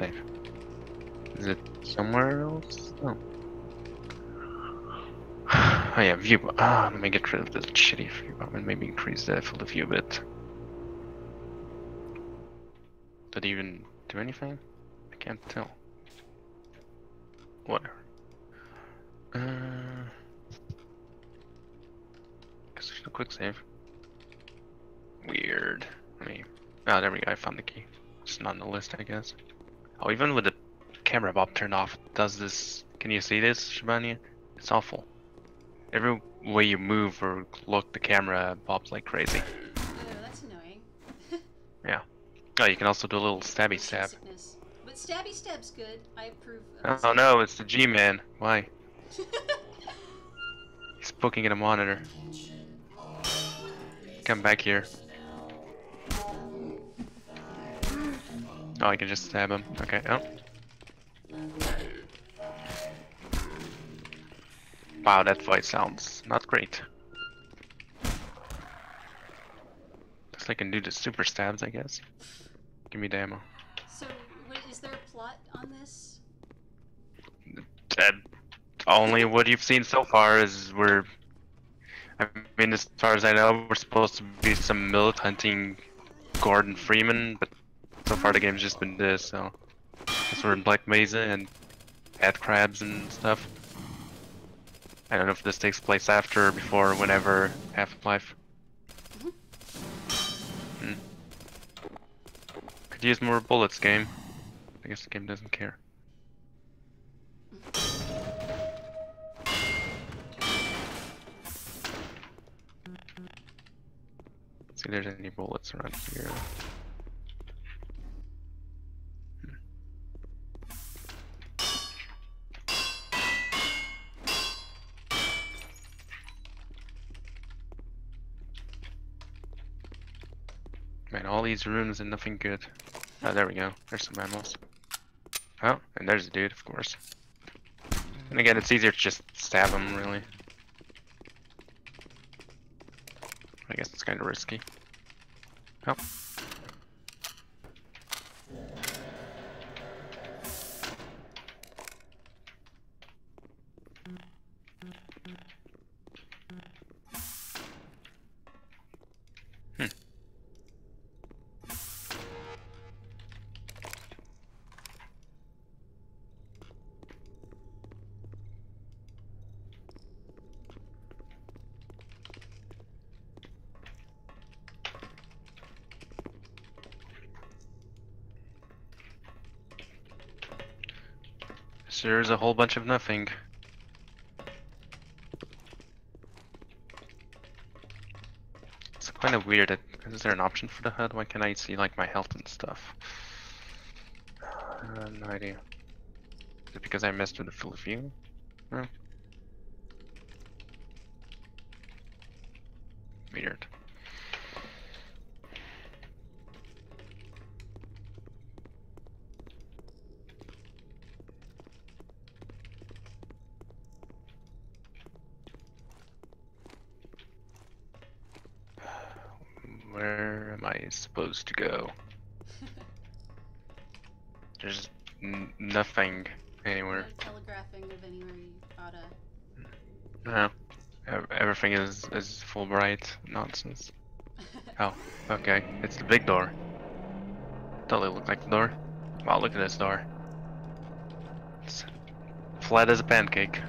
save? Is it somewhere else? Oh. Oh yeah, view. Ah, let me get rid of the shitty view and maybe increase the field of view a bit. Did it even do anything? I can't tell. Whatever. Uh, guess there's no quick save. Weird. Let me. Oh, there we go. I found the key. It's not on the list, I guess. Oh, even with the camera bob turned off, does this? Can you see this, Shibani? It's awful. Every way you move or look, the camera bobs like crazy. Oh, that's annoying. Yeah. Oh, you can also do a little stabby stab. sickness. But stabby stab's good. I approve. Oh no, it's the G-Man. Why? He's poking at a monitor. Come back here. Oh, I can just stab him. Okay, oh. Wow, that fight sounds not great. Guess I can do the super stabs, I guess. Give me the ammo. So, what, is there a plot on this? That only what you've seen so far is we're. I mean, as far as I know, we're supposed to be some militanting Gordon Freeman, but so far the game's just been this, so. Guess we're in Black Mesa and head crabs and stuff. I don't know if this takes place after or before, whenever Half-Life. Hmm. Could use more bullets, game. I guess the game doesn't care. See if there's any bullets around here. These rooms and nothing good. Oh, there we go. There's some animals. Oh, and there's a dude, of course. And again, it's easier to just stab him, really. I guess it's kind of risky. Oh. Hmm. So there's a whole bunch of nothing. It's kind of weird. That, is there an option for the HUD? Why can't I see like my health and stuff? Uh, no idea. Is it because I messed with the of view? No. Weird. Where am I supposed to go? There's n nothing anywhere. No telegraphing of anywhere you. No. Everything is, is full bright nonsense. Oh, okay. It's the big door. Totally look like the door. Wow, look at this door. It's flat as a pancake.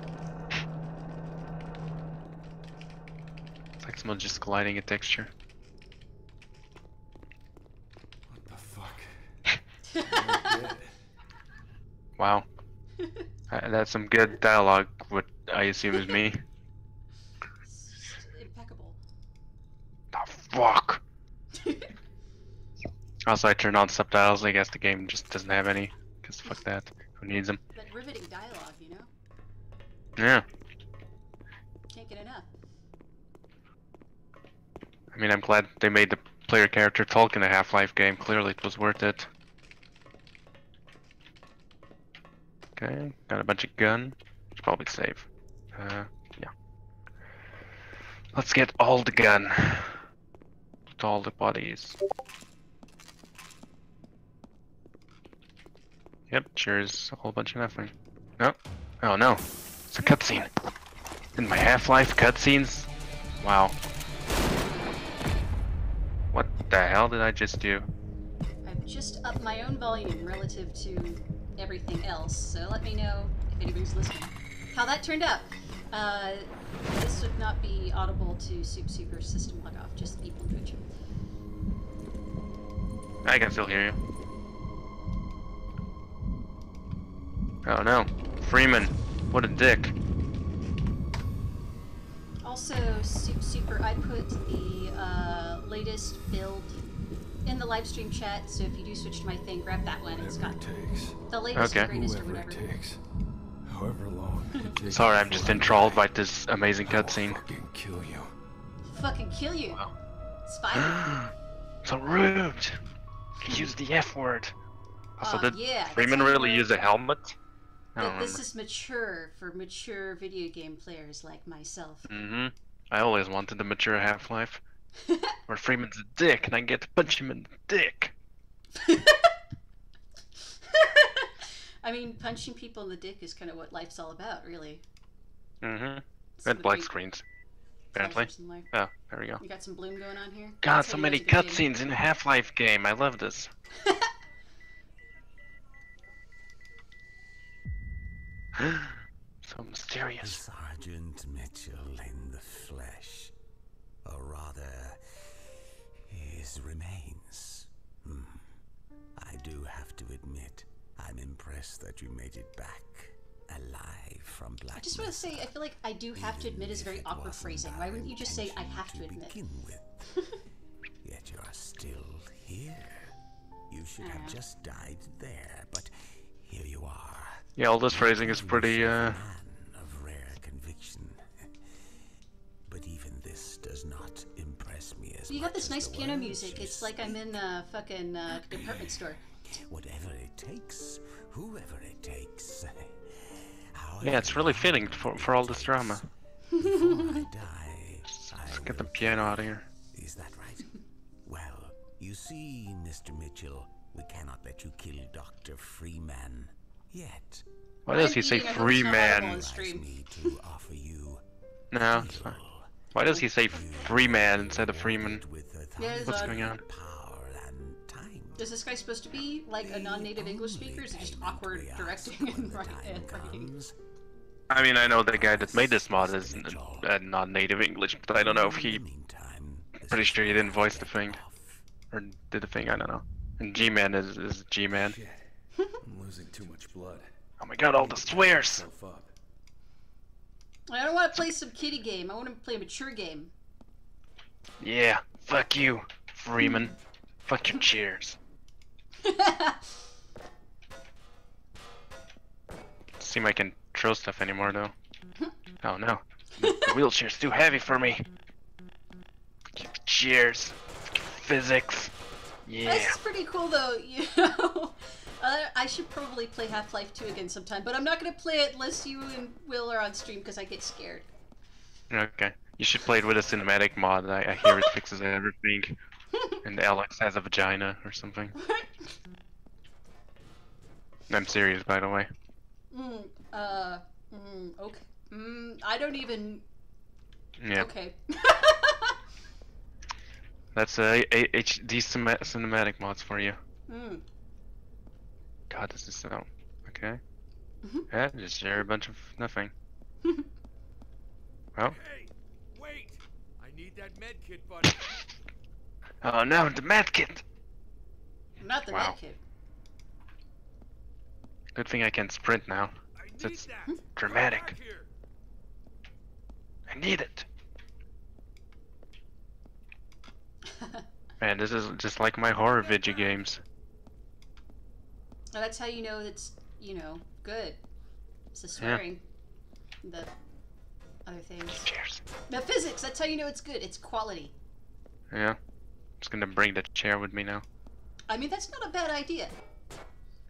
It's like someone just gliding a texture. What the fuck? Wow. Uh, that's some good dialogue, what I assume is me. Impeccable. The fuck? Also, I turned on subtitles. I guess the game just doesn't have any. Cause fuck that. Who needs them? But riveting dialogue, you know? Yeah. Can't get enough. I mean, I'm glad they made the player character talk in a Half-Life game. Clearly, it was worth it. Okay, got a bunch of gun. Should probably save. Uh, yeah. Let's get all the gun. With all the bodies. Yep, is a whole bunch of nothing. No. Oh no. It's a cutscene. In my Half-Life cutscenes? Wow. What the hell did I just do? I've just upped my own volume relative to everything else, so let me know if anybody's listening. How that turned out. Uh, this would not be audible to SupSuper's system log off, just people in Twitch. I can still hear you. Oh no. Freeman. What a dick. Also, SupSuper, I put the uh, latest build in the live stream chat, so if you do switch to my thing, grab that one. It's got it takes. the latest Okay. and greatest or Whoever it takes. However long it takes. Sorry, I'm just before enthralled by this amazing I will cutscene. fucking kill you. Fucking kill you. Wow. Spider. so rude. He used the F word. Also, Uh, did yeah, Freeman really know use a helmet? I this is mature for mature video game players like myself. Mm-hmm. I always wanted the mature Half-Life. Where Freeman's a dick and I get to punch him in the dick. I mean, punching people in the dick is kind of what life's all about, really. Mm-hmm. Some And black screens. Apparently. Oh, there we go. You got some bloom going on here. God, That's so many know it's a good game. cutscenes in a Half-Life game. I love this. so mysterious. Sergeant Mitchell in the flesh. Or rather, his remains. Hmm. I do have to admit, I'm impressed that you made it back alive from Black I just want to say, I feel like I do have to admit is Even very awkward phrasing. Why wouldn't you just say, I have to admit? begin with. Yet you are still here. You should have Yeah. just died there, but here you are. Yeah, all this phrasing is pretty, uh... does not impress me as You got this nice piano music. you It's like I'm in a fucking uh, department store. Whatever it takes, whoever it takes. Yeah, it's really fitting for, for all this drama. I die, Let's I get the piano out of here. Is that right? well, you see, Mr. Mitchell, we cannot let you kill Dr. Freeman yet. Why does he say eating a free man? eyeball. Allows stream. me to offer you No, it's fine. kill. Why does he say You free man instead of Freeman? rewarded with a Yeah, What's odd. going on? Power and time. Is this guy supposed to be like a non-native English speaker? Is it just awkward directing and the writing? time and writing? comes I mean, I know the guy that made this mod is n- uh, non-native English, but I don't know if he... the meantime, this Pretty sure he didn't voice the thing. Or did the thing, I don't know. And G-Man is, is G-Man. I'm losing too much blood. Oh my god, all the swears! Self up. I don't want to play some kiddie game. I want to play a mature game. Yeah, fuck you, Freeman. Fuck your cheers. See if I can throw stuff anymore though. Oh no. The wheelchair's too heavy for me. Cheers. Physics. Yeah. That's pretty cool, though. You know, uh, I should probably play Half Life 2 again sometime, but I'm not gonna play it unless you and Will are on stream because I get scared. Okay. You should play it with a cinematic mod. I, I hear it fixes everything. And Alex has a vagina or something. I'm serious, by the way. mm, uh, mm, okay. Mm, I don't even. Yeah. Okay. That's a, a HD cinematic mods for you. mm. God, this is so okay. Mhm. Yeah, just share a bunch of nothing. well, Hey, wait! I need that med kit, buddy. oh no, the med kit. Not the Wow. med kit. Good thing I can sprint now. I need That's that. dramatic. Come back here. I need it. Man, this is just like my horror video games. Well, that's how you know it's you know good. It's the swearing. The other things. Cheers. The physics. That's how you know it's good. It's quality. Yeah. I'm just gonna bring the chair with me now. I mean, that's not a bad idea.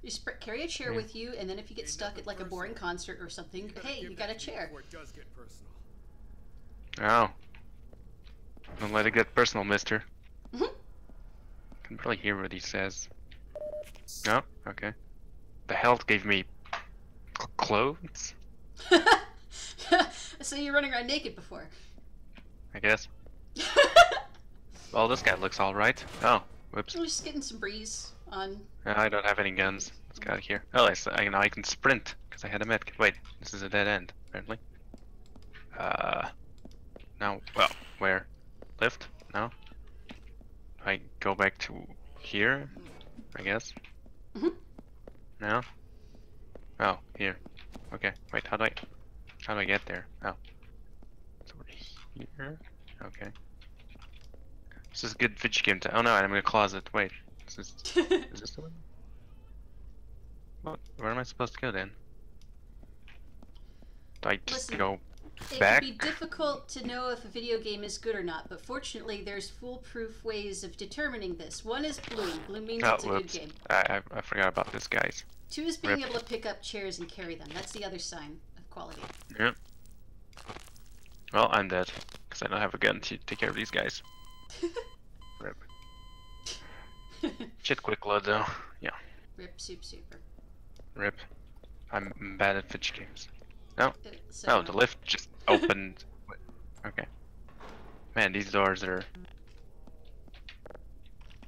You sp- carry a chair Yeah. with you, and then if you get stuck at like a boring concert or something, better hey, you got a chair. It does get personal. Oh. Don't let it get personal, mister. Mhm. Can barely hear what he says. No? Okay. the health gave me cl- clothes, so you're running around naked before. I guess. Well, this guy looks alright. Oh, whoops. I'm just getting some breeze on. I don't have any guns. Let's get out of here. Oh, I, I, s- I, know I can sprint because I had a medkit. Wait, this is a dead end, apparently. Uh, now, well, where? Lift? No. I go back to here, I guess. Mhm. No. Oh, here. Okay. Wait, how do I? How do I get there? Oh. It's over here. Okay. This is a good video game. To, oh no, I'm in a closet. Wait. Is this, is this the one? What? Where am I supposed to go then? Do I just Listen, go It can be difficult to know if a video game is good or not, but fortunately, there's foolproof ways of determining this. One is bloom. Bloom means Oh, it's a oh, good game. I, I, I forgot about this, guys. Two is being Rip. able to pick up chairs and carry them. That's the other sign of quality. Yep. Well, I'm dead. Because I don't have a gun to take care of these guys. Rip. Shit quick load though. Yeah, Rip SupSuper. rip. I'm bad at fidget games. No. Uh, so, Oh, the lift just opened. Okay. Man, these doors are.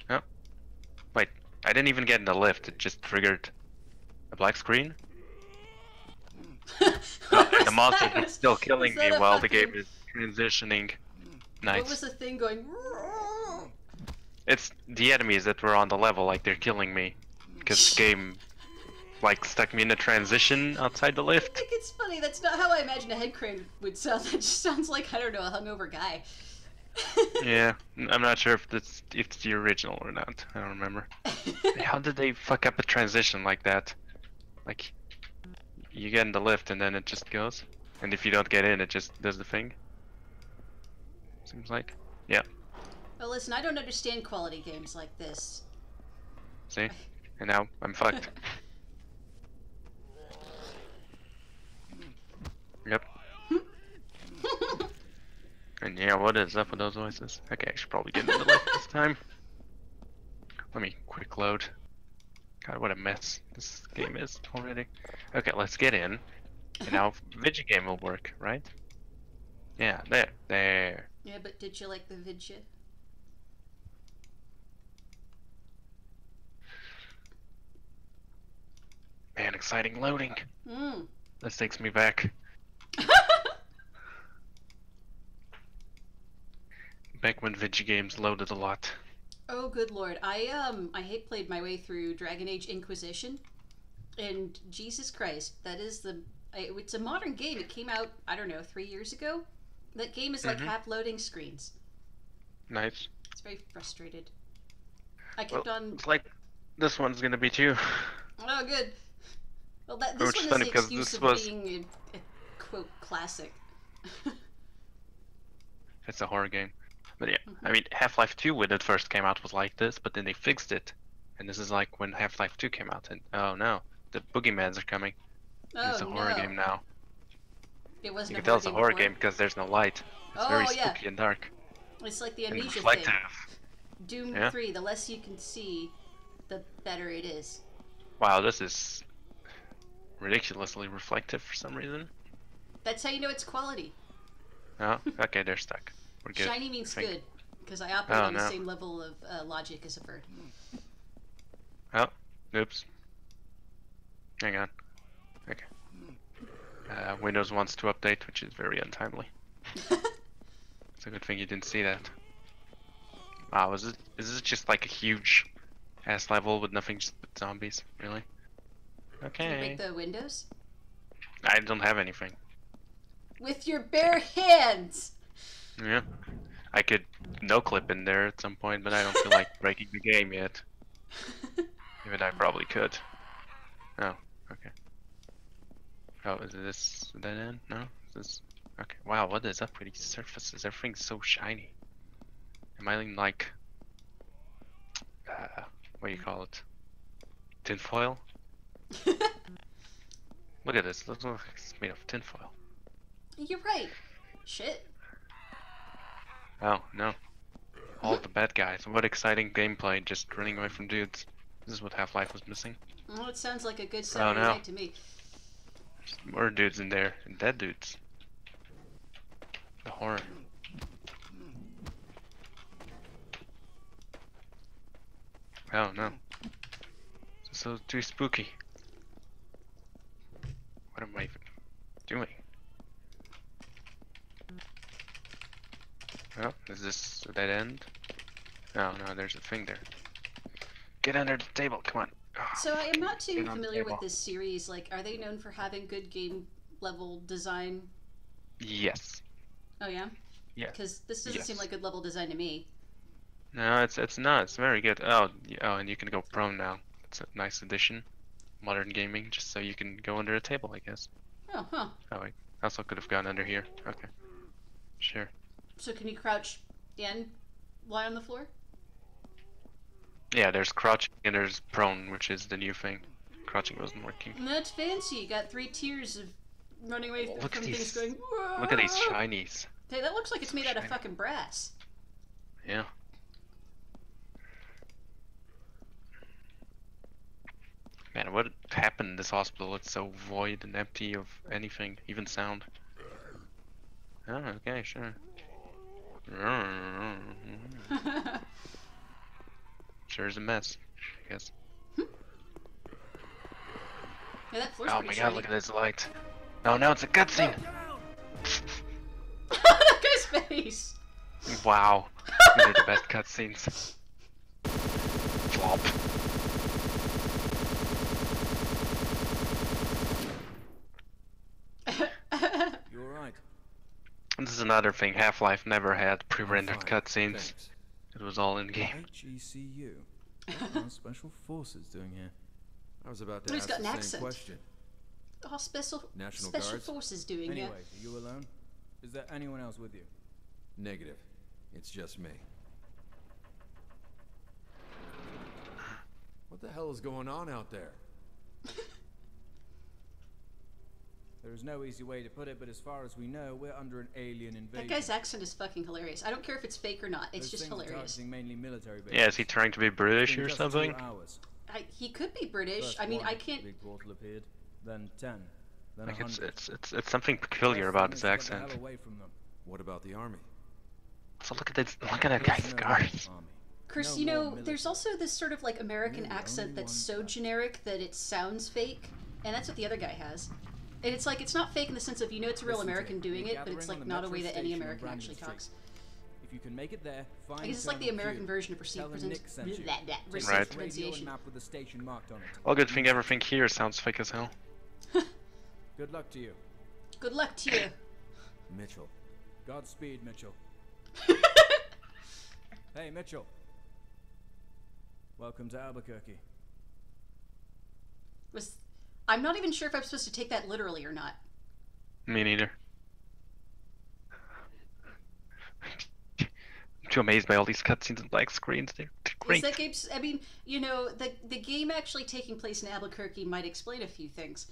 Oh. Wait, I didn't even get in the lift. It just triggered a black screen. Oh, and the monster is still killing me while the game is transitioning. Nice. What was the thing going? It's the enemies that were on the level, like they're killing me. Because the game, like, stuck me in a transition outside the lift. I think it's funny. That's not how I imagine a head crab would sound. That just sounds like I don't know a hungover guy. Yeah, I'm not sure if it's if it's the original or not. I don't remember. How did they fuck up a transition like that? Like, you get in the lift and then it just goes, and if you don't get in, it just does the thing. Seems like. Yeah. Well, listen, I don't understand quality games like this. See, and now I'm fucked. Yep. And yeah, what is up with those voices? Okay, I should probably get into the lift this time. Let me quick load. God, what a mess this game is already. Okay, let's get in. And now video game will work, right? Yeah, there, there. yeah, but did you like the vid shit? Man, exciting loading. Mm. This takes me back. Back when video games loaded a lot. Oh, good lord! I um, I hate played my way through Dragon Age Inquisition, and Jesus Christ, that is the it's a modern game. It came out I don't know three years ago. That game is like Mhm. half loading screens. Nice. It's very frustrated. I kept Well, on. It's like this one's gonna be too. Oh, good. Well, that this Which one is the excuse this of was- being a, a quote classic. It's a horror game. But yeah, Mhm. I mean, Half Life 2 when it first came out was like this, but then they fixed it. And this is like when Half Life 2 came out, and oh no, the Boogeymans are coming. oh it's a no! horror game now. It wasn't You can tell it's a horror before. game because there's no light. It's Oh very yeah, spooky and dark. it's like the amnesia thing. Doom Yeah. three. The less you can see, the better it is. Wow, this is ridiculously reflective for some reason. That's how you know it's quality. Oh, okay, they're stuck. We're good. Shiny means good, because I operate Oh, on the same level of uh, logic as a bird. Oh, oops. Hang on. Okay. Uh, Windows wants to update, which is very untimely. It's a good thing you didn't see that. Wow, is it is this just like a huge ass level with nothing just but zombies? Really? Can you Okay. break the windows I don't have anything. with your bare hands? Yeah. I could no clip in there at some point, but I don't feel like breaking the game yet. Even I probably could. Oh, okay. Oh, is this dead end? No? Is this okay. Wow, what is up with these surfaces? Everything's so shiny. Am I in like uh what do you call it? Tinfoil? Look at this, looks like it's made of tinfoil. You're right. Shit. Oh no. All the bad guys. What exciting gameplay just running away from dudes. This is what Half-Life was missing. Well, it sounds like a good oh, Saturday no. night to me. More dudes in there. And dead dudes. The horror. Oh no. This is so too spooky. What am I even doing? Oh, is this a dead end? Oh no, there's a thing there. Get under the table, come on. Ah, So I am not too Get on the familiar with this series. Like, are they known for having good game level design? Yes. Oh yeah. Yeah. Because this doesn't seem like good level design to me. No, it's it's not. It's very good. Oh, oh, and you can go prone now. It's a nice addition. Modern gaming, just so you can go under a table, I guess. Oh, huh. Oh. I also could have gone under here. Okay. Sure. So can you crouch and lie on the floor? Yeah, there's crouching and there's prone, which is the new thing. Crouching wasn't working. That's fancy. You got three tiers of running away Oh, from look at things these- going. Look at these "Whoa." shinies. Hey, that looks like it's made out of fucking brass. Yeah. Man, what happened in this hospital? It's so void and empty of anything, even sound. Oh, okay, sure. Sure is a mess, I guess. Yeah, that Oh my shiny. god, look at this light. Oh no, it's a cutscene! that guy's face. Wow. These are the best cutscenes. Flop. You alright? This is another thing Half-Life never had pre-rendered cutscenes. thanks. It was all in game. HECU. What are Special Forces doing here? I was about to He's ask got the an same accent. question. oh, special National special Guards? forces doing Anyway, it. are you alone? Is there anyone else with you? Negative. It's just me. What the hell is going on out there? There is no easy way to put it, but as far as we know, we're under an alien invasion. That guy's accent is fucking hilarious. I don't care if it's fake or not. It's Those just hilarious. mainly military bases. Yeah, is he trying to be British or something? hours. I, he could be British. First I mean, one I can't. Big portal appeared, then ten, then Like it's it's it's it's something peculiar about his First thing is accent. get the hell away from them. What about the army? So look at this look at that guy's There's scars. Chris, you know, there's also this sort of like American accent that's so generic that it sounds fake, and that's what the other guy has. And it's like it's not fake in the sense of you know it's a real Listen American doing it, but it's like not a way that any American actually Street. talks. If you can make it there, find I guess it's like the American Q. version of received Tell him present- Nick sent you. that, that, Take received Right. this radio and pronunciation. map with the station marked on it. Well, good thing everything here sounds fake as hell. Good luck to you. Good luck to you. Mitchell. Godspeed, Mitchell. Hey, Mitchell. Welcome to Albuquerque. Was I'm not even sure if I'm supposed to take that literally or not. Me neither. I'm too amazed by all these cutscenes and black screens. They're, they're Is great. that game's, I mean, you know, the the game actually taking place in Albuquerque might explain a few things.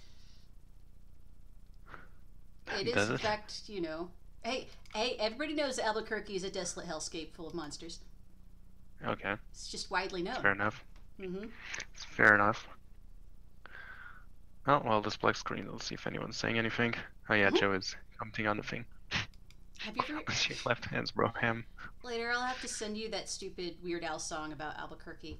It is, Does in it? fact, you know, hey, hey, everybody knows Albuquerque is a desolate hellscape full of monsters. Okay, It's just widely known. fair enough. hmm It's fair enough. Oh, well, this black screen, let's see if anyone's saying anything. Oh yeah, Mhm. Joe is commenting on the thing. Have you ever your left hands, bro. Ham. later? I'll have to send you that stupid Weird Al song about Albuquerque.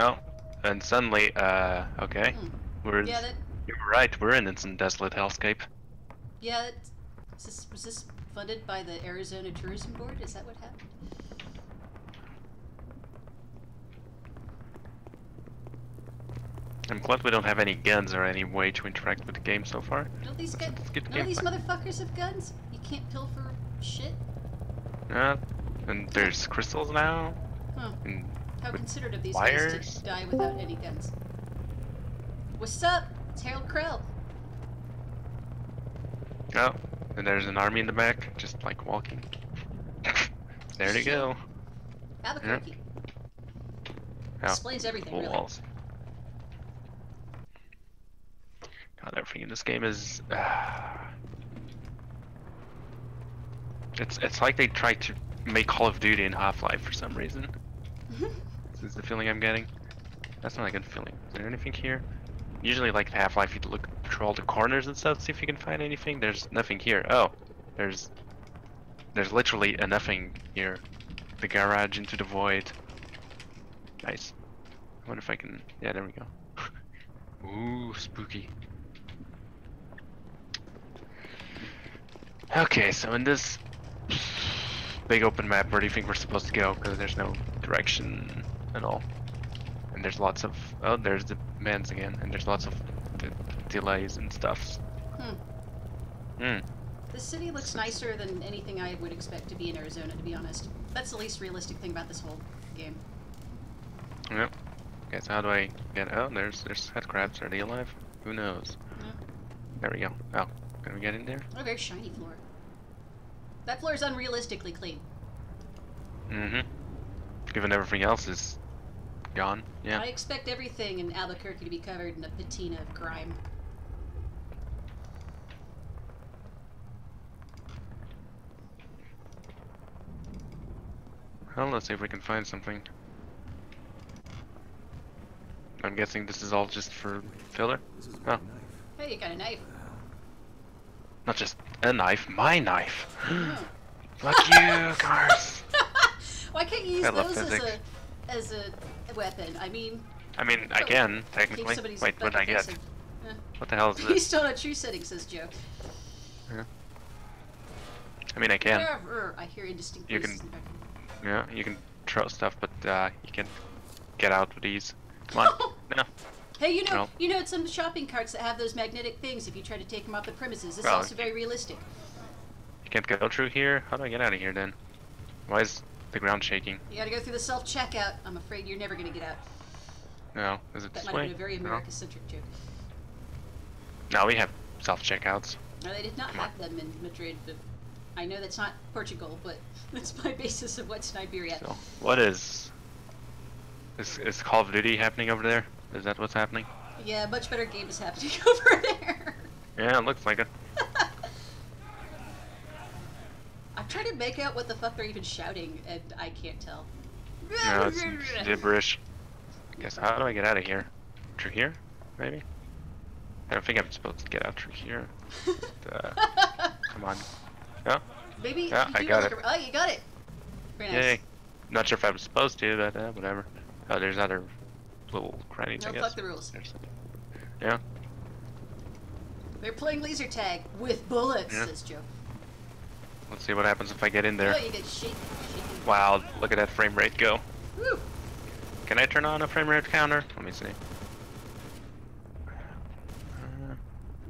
Oh, and suddenly, uh, okay. Hmm. We're, Yeah, that you're right, we're in some desolate hellscape. yeah. That, is this, was this funded by the Arizona Tourism Board? Is that what happened? I'm glad we don't have any guns or any way to interact with the game so far. Don't these guys? It's None of these motherfuckers have guns. You can't pilfer shit. Uh, and there's crystals now. Huh. And How considerate of these guys to die without any guns. What's up? It's Harold Krell. oh, and there's an army in the back, just like walking. there they go. Albuquerque. Oh, Explains everything, Full really. walls. God, everything in this game is. Uh, it's it's like they tried to make Call of Duty in Half Life for some reason. This is the feeling I'm getting. That's not a good feeling. Is there anything here? usually like Half-Life, you look through all the corners and stuff, see if you can find anything. There's nothing here. Oh, there's there's literally a nothing here. The garage into the void. Nice. I wonder if I can. Yeah, there we go. Ooh, spooky. Okay, so in this big open map, where do you think we're supposed to go? Because there's no direction at all. And there's lots of... Oh, there's the mans again. And there's lots of d delays and stuff. Hmm. Hmm. The city looks nicer than anything I would expect to be in Arizona, to be honest. That's the least realistic thing about this whole game. Yep. Okay, so how do I get... Oh, there's there's head crabs. Are they alive? Who knows? There we go. Oh, can we get in there? Oh, very shiny floor. That floor is unrealistically clean. Mm-hmm. Given everything else is gone. Yeah. I expect everything in Albuquerque to be covered in a patina of grime. Well, let's see if we can find something. I'm guessing this is all just for filler? This is Oh. Hey, you got a knife. Not just a knife, my knife! Fuck you, cars! Why can't you use I those as a as a weapon? I mean, I mean, I can, technically. Wait, what did I get? What the hell is He's this? still on a true setting, says Joe. Yeah. I mean, I can. Err, I hear indistinct You can- in the background. Yeah, you can throw stuff, but uh, you can get out with these. Come on. No. Hey, you know, No. you know it's some shopping carts that have those magnetic things. If you try to take them off the premises, it's Well, also very realistic. You can't go through here? How do I get out of here then? Why is the ground shaking? You got to go through the self checkout. I'm afraid you're never going to get out. No. Is it That this might way? have been a very America-centric joke. No, we have self-checkouts. No, they did not Come on. have them in Madrid, but I know that's not Portugal, but that's my basis of what's Iberia. So, what is... Is, is Call of Duty happening over there? Is that what's happening? Yeah, much better game is happening over there. Yeah, it looks like it. I'm trying to make out what the fuck they're even shouting, and I can't tell. No, it's gibberish. I guess, how do I get out of here? Through here? Maybe? I don't think I'm supposed to get out through here. Uh, come on. Oh, Maybe Yeah, I got it. Oh, you got it. Very nice. yay. Not sure if I was supposed to, but uh, whatever. Oh, there's other little crannies, No, I guess. fuck the rules. Yeah. They're playing laser tag with bullets, Yeah. says Joe. Let's see what happens if I get in there. Oh, you get. Wow, look at that frame rate go. Woo! Can I turn on a frame rate counter? Let me see.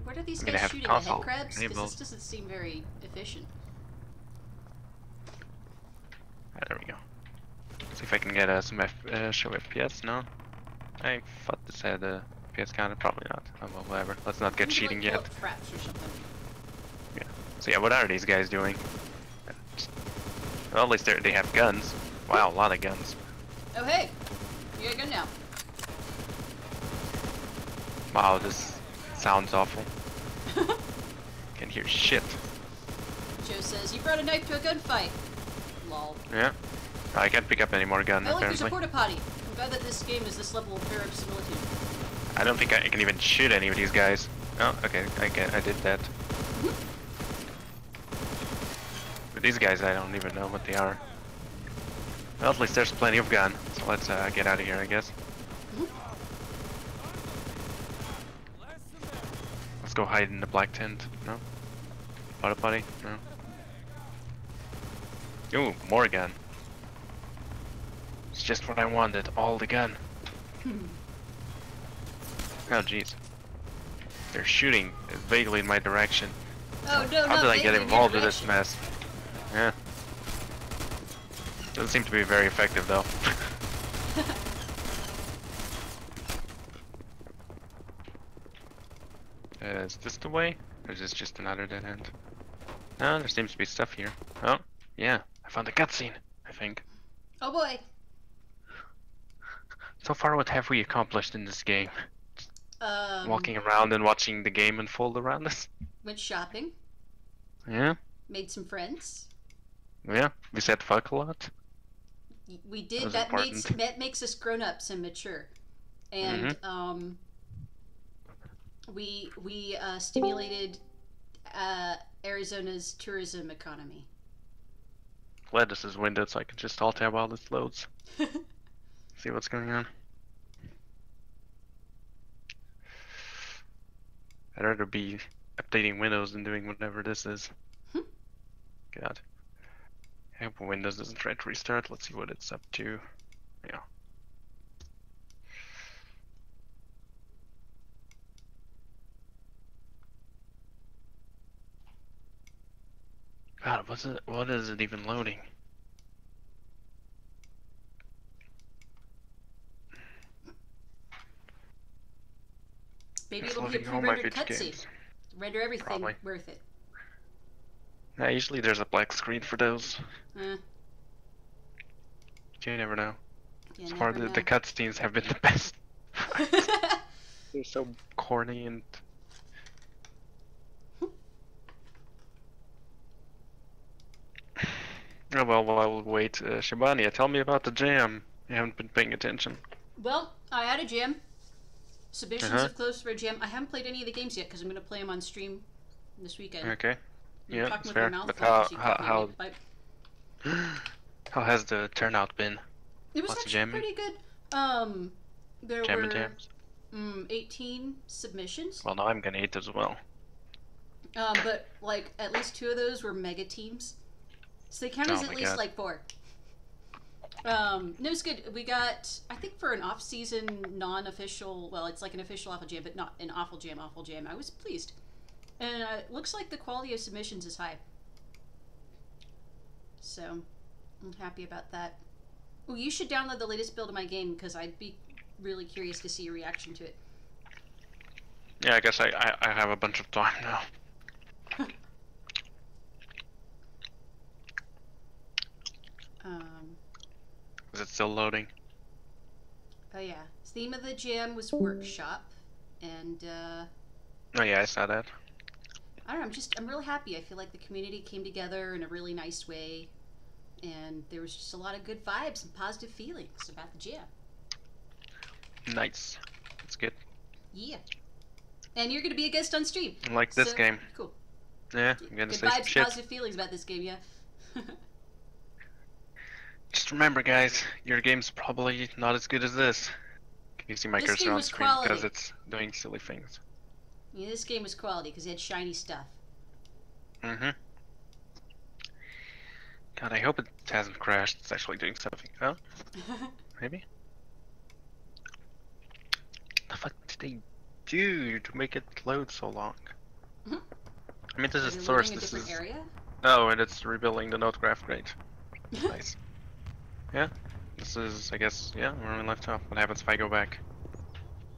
What are these I'm guys shooting at? Head crabs? Because this doesn't seem very efficient. ah, there we go. See if I can get uh, some F uh, show FPS. No, I thought this had a FPS counter. Probably not. Oh well, whatever. Let's not get Maybe, cheating like, yet. blood Traps or something. So yeah, what are these guys doing? Well, at least they they have guns. Wow, a lot of guns. Oh hey, you got a gun now. Wow, this sounds awful. Can't hear shit. Joe says you brought a knife to a gunfight. Lol. Yeah. I can't pick up any more gun Oh look, there's a apparently. porta potty. That this game is this level of. I don't think I can even shoot any of these guys. Oh, okay, I can, I did that. But these guys, I don't even know what they are. Well, at least there's plenty of gun. So let's uh, get out of here, I guess. Let's go hide in the black tent. No? Auto potty? No? Ooh, more gun. It's just what I wanted, all the gun. Oh jeez. They're shooting vaguely in my direction. Oh no, How no, did I get involved in this mess? Yeah. Doesn't seem to be very effective though. uh, is this the way? Or is this just another dead end? No, there seems to be stuff here. Oh, yeah. I found a cutscene, I think. Oh boy. So far, what have we accomplished in this game? Um, Walking around and watching the game unfold around us? Went shopping. Yeah? Made some friends. Yeah? We said fuck a lot? We did. was That makes that makes us grown ups and mature. And Mm-hmm. um, we we uh, stimulated uh, Arizona's tourism economy. Glad this is windowed so I can just alt tab while this loads. See what's going on. I'd rather be updating Windows than doing whatever this is. Hmm. God. I hope Windows doesn't try to restart. Let's see what it's up to. Yeah. God, what's it? What is it even loading? Maybe it'll be a loading all my pre-rendered cutscene. Render everything Probably. worth it. Yeah, usually there's a black screen for those. Uh, You never know. you So far, the, the cutscenes have been the best. They're so corny and. Oh well, while I'll wait. Uh, Shibania, tell me about the jam. You haven't been paying attention. well, I had a jam. Submissions Uh-huh. have closed for a jam. I haven't played any of the games yet because I'm going to play them on stream this weekend. Okay. Yeah, talking with fair. mouth But how how how hear me, but how has the turnout been? It was Lots actually pretty good. Um, there Jam were jams. mm, 18 submissions. Well, now I'm gonna eat as well. Um, but like at least two of those were mega teams, so they count Oh as at least God. like four. Um, no, it's good. We got I think for an off-season, non-official. Well, it's like an official awful jam, but not an awful jam. Awful jam. I was pleased, and uh, it looks like the quality of submissions is high. So, I'm happy about that. Well, you should download the latest build of my game because I'd be really curious to see your reaction to it. Yeah, I guess I I, I have a bunch of time now. Um, Is it still loading? Oh yeah. Theme of the jam was workshop, and uh, Oh yeah, I saw that. I don't know. I'm just I'm really happy. I feel like the community came together in a really nice way, and there was just a lot of good vibes and positive feelings about the jam. Nice. That's good. Yeah. And you're gonna be a guest on stream. Like this so- game. Cool. Yeah, I'm gonna Good say vibes, positive feelings about this game. Yeah. Just remember, guys, your game's probably not as good as this. Can you see my This cursor on screen because it's doing silly things? yeah, this game was quality because it had shiny stuff. Mm-hmm. God, I hope it hasn't crashed. It's actually doing something. Oh, maybe. The fuck did they do to make it load so long? Mhm. I mean, this Are is source. This is area? oh, and it's rebuilding the node graph. Great. nice. Yeah. This is, I guess, yeah, where we left off. What happens if I go back?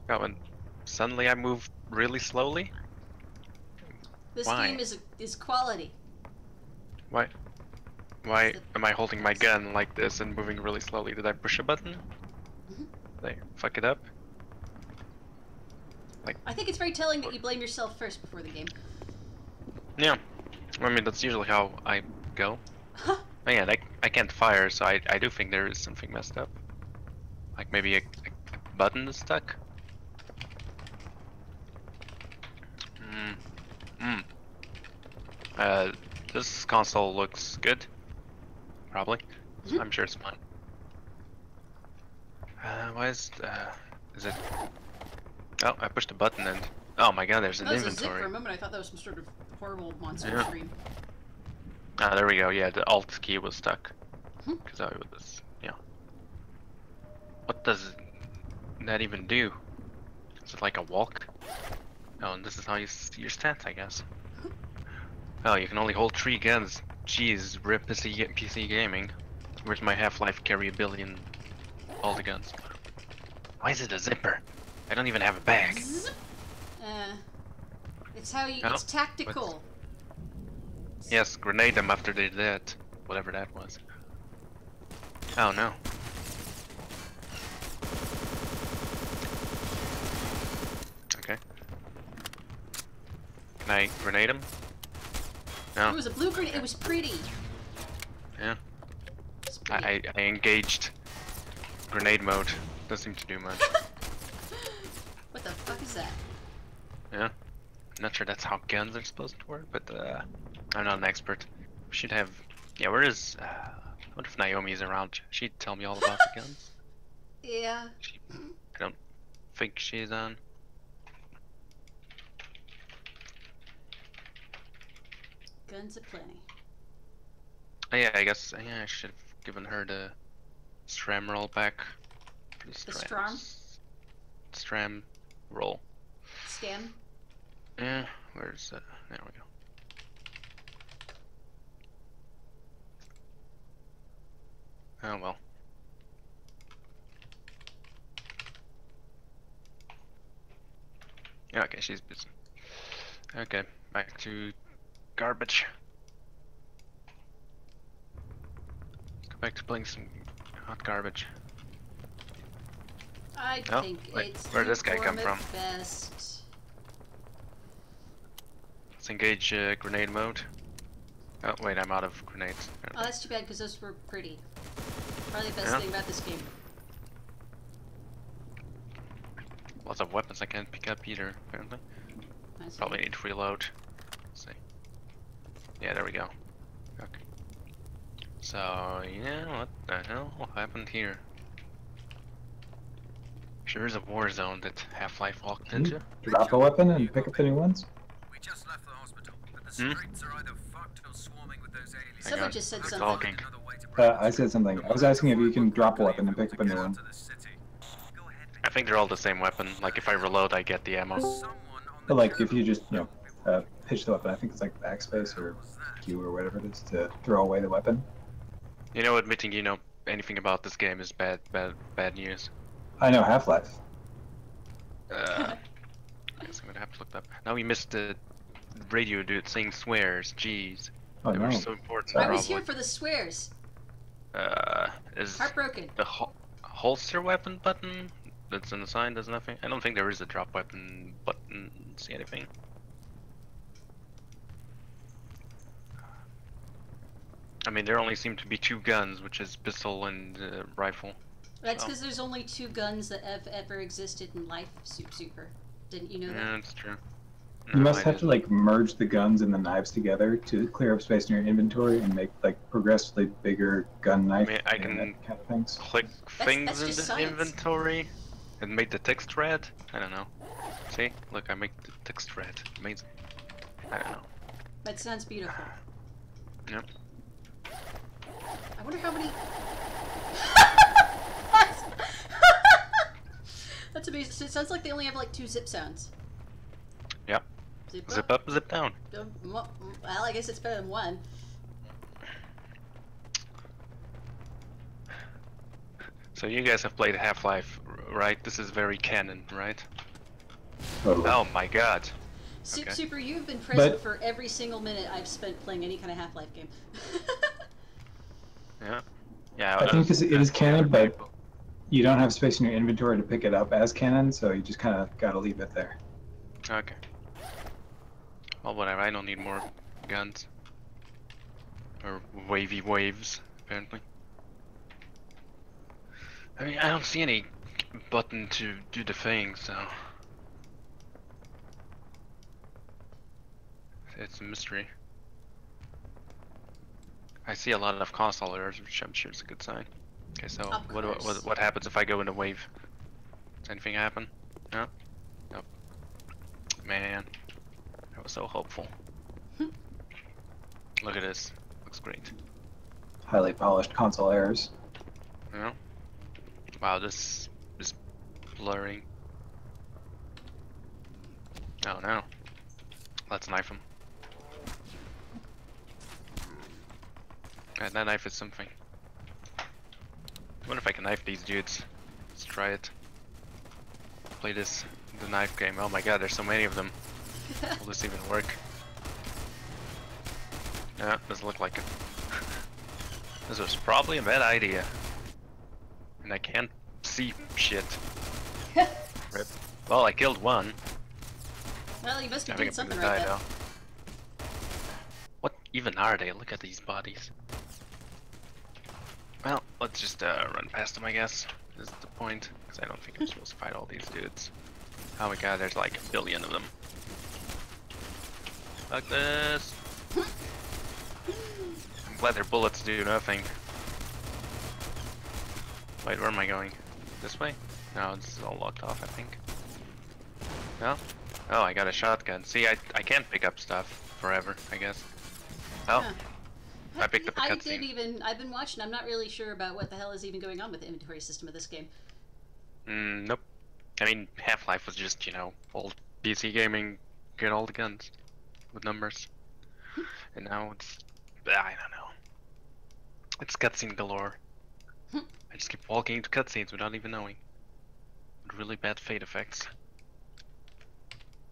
Oh, and suddenly I move really slowly. This Why? game is is quality. Why? Why am I holding my gun like this and moving really slowly? Did I push a button? Mhm. Did I fuck it up? Like, I think it's very telling that you blame yourself first before the game. Yeah. I mean, that's usually how I go. Huh. Oh, yeah, I, I can't fire, so I, I do think there is something messed up. Like maybe a, a button is stuck? Hmm. Hmm. Uh, this console looks good. Probably. Mhm. I'm sure it's fine. Uh, why is, uh, is it... Oh, I pushed a button and... Oh my god, there's an That was a zip for a moment. I thought that was some sort of horrible monster Yeah. scream. Ah, there we go. Yeah, the alt key was stuck. Hmm. Because I was, yeah. What does that even do? Is it like a walk? Oh, and this is how you see your stats, I guess. Oh, you can only hold three guns. Jeez, rip PC, PC gaming. Where's my Half-Life carry a billion? All the guns. Why is it a zipper? I don't even have a bag. Uh, it's how you. Oh, It's tactical. Yes, grenade them after they did whatever that was. Oh no. Okay. Can I grenade him? No. It was a blue grenade. It was pretty. Yeah. It's pretty. I, I, I engaged grenade mode. Doesn't seem to do much. what the fuck is that? Yeah. Not sure that's how guns are supposed to work, but uh, I'm not an expert. We should have. Yeah, where is? Uh, I wonder if Naomi is around. She'd tell me all about the guns. Yeah. She, I don't think she's on. Guns aplenty. Oh, yeah, I guess. Yeah, I should have given her the Stram roll back. The Stram? s- Stram roll. Stam. Yeah, where's that? There we go. Oh well. Yeah, okay, she's busy. Okay, back to garbage. Go back to playing some hot garbage. I Oh, think wait, it's where'd this guy come from? best. Let's engage uh, grenade mode. Oh wait, I'm out of grenades. Oh, that's too bad because those were pretty. Probably the best Yeah. thing about this game. Lots of weapons I can't pick up either, apparently. I. Probably need to reload. Let's see. Yeah, there we go. Okay. So, yeah, what the hell What happened here? Sure is a war zone that Half-Life walked into. Drop a weapon and pick up the new ones? We just left the hospital, but the Hmm? streets are either fucked or swarming with those aliens. Someone just said I'm something. talking. Another way to Uh, I said something. I was asking if you can drop a weapon and pick up a new one. to the city. Go ahead, I think they're all the same weapon. Like, if I reload, I get the ammo. someone on the But like, if you just, you know, uh, pitch the weapon, I think it's like backspace or Q or whatever it is to throw away the weapon. You know, admitting you know anything about this game is bad, bad, bad news. I know Half-Life. Uh, I guess I'm gonna have to look that up. Now we missed the radio dude saying swears. Jeez. Oh they no. were so important. I was here for the swears. Uh, is Heartbroken. the hol- holster weapon button that's on the sign does nothing? I don't think there is a drop weapon button. See anything? I mean, there only seem to be two guns, which is pistol and uh, rifle. That's because there's only two guns that have ever existed in life, SupSuper. Didn't you know Yeah, that? that's true. You No, must I have to didn't. like merge the guns and the knives together to clear up space in your inventory and make like progressively bigger gun knife mean, I can- that kind of things. click That's- things that's in the science. inventory and make the text red? I don't know. See? Look, I make the text red. Amazing. I don't know. That sounds beautiful. Yep. I wonder how many. That's amazing. So It sounds like they only have like two zip sounds. Yep. Zip, Zip up, zip down. Well, I guess it's better than one. So you guys have played Half-Life, right? This is very canon, right? Totally. Oh my god. Soup Okay. Super, you've been present But- for every single minute I've spent playing any kind of Half Life game. Yeah. Yeah. I think was- this- it uh, is canon, but- uh, You don't have space in your inventory to pick it up as cannon, so you just kind of gotta leave it there. Okay. Well, whatever. I don't need more guns. Or wavy waves, apparently. I mean, I don't see any button to do the thing, so. It's a mystery. I see a lot of console errors, which I'm sure is a good sign. Okay, so what, what what happens if I go in a wave? Does anything happen? No. Nope. Man, was so hopeful. Hmm. Look at this. Looks great. Highly polished console errors. You know? Wow, this is blurring. Oh no. Let's knife him. Yeah, that knife is something. I wonder if I can knife these dudes. Let's try it. Play this, the knife game. Oh my god, there's so many of them. Will this even work? Yeah, doesn't look like it. this was probably a bad idea. And I can't see shit. Rip. Well, I killed one. well, you must be doing something right now. What even are they? Look at these bodies. Well, let's just uh, run past them, I guess. This is the point, because I don't think I'm supposed to fight all these dudes. Oh my god, there's like a billion of them. Fuck this. I'm glad their bullets do nothing. Wait, where am I going? This way? No, this is all locked off, I think. No? Oh, I got a shotgun. See, I, I can't pick up stuff forever, I guess. Oh, Huh. I picked up a I cutscene. didn't even. I've been watching. I'm not really sure about what the hell is even going on with the inventory system of this game. Mm, nope. I mean, Half-Life was just, you know, old PC gaming, get all the guns with numbers. and now it's, I don't know. It's cutscene galore. I just keep walking into cutscenes without even knowing. With really bad fade effects.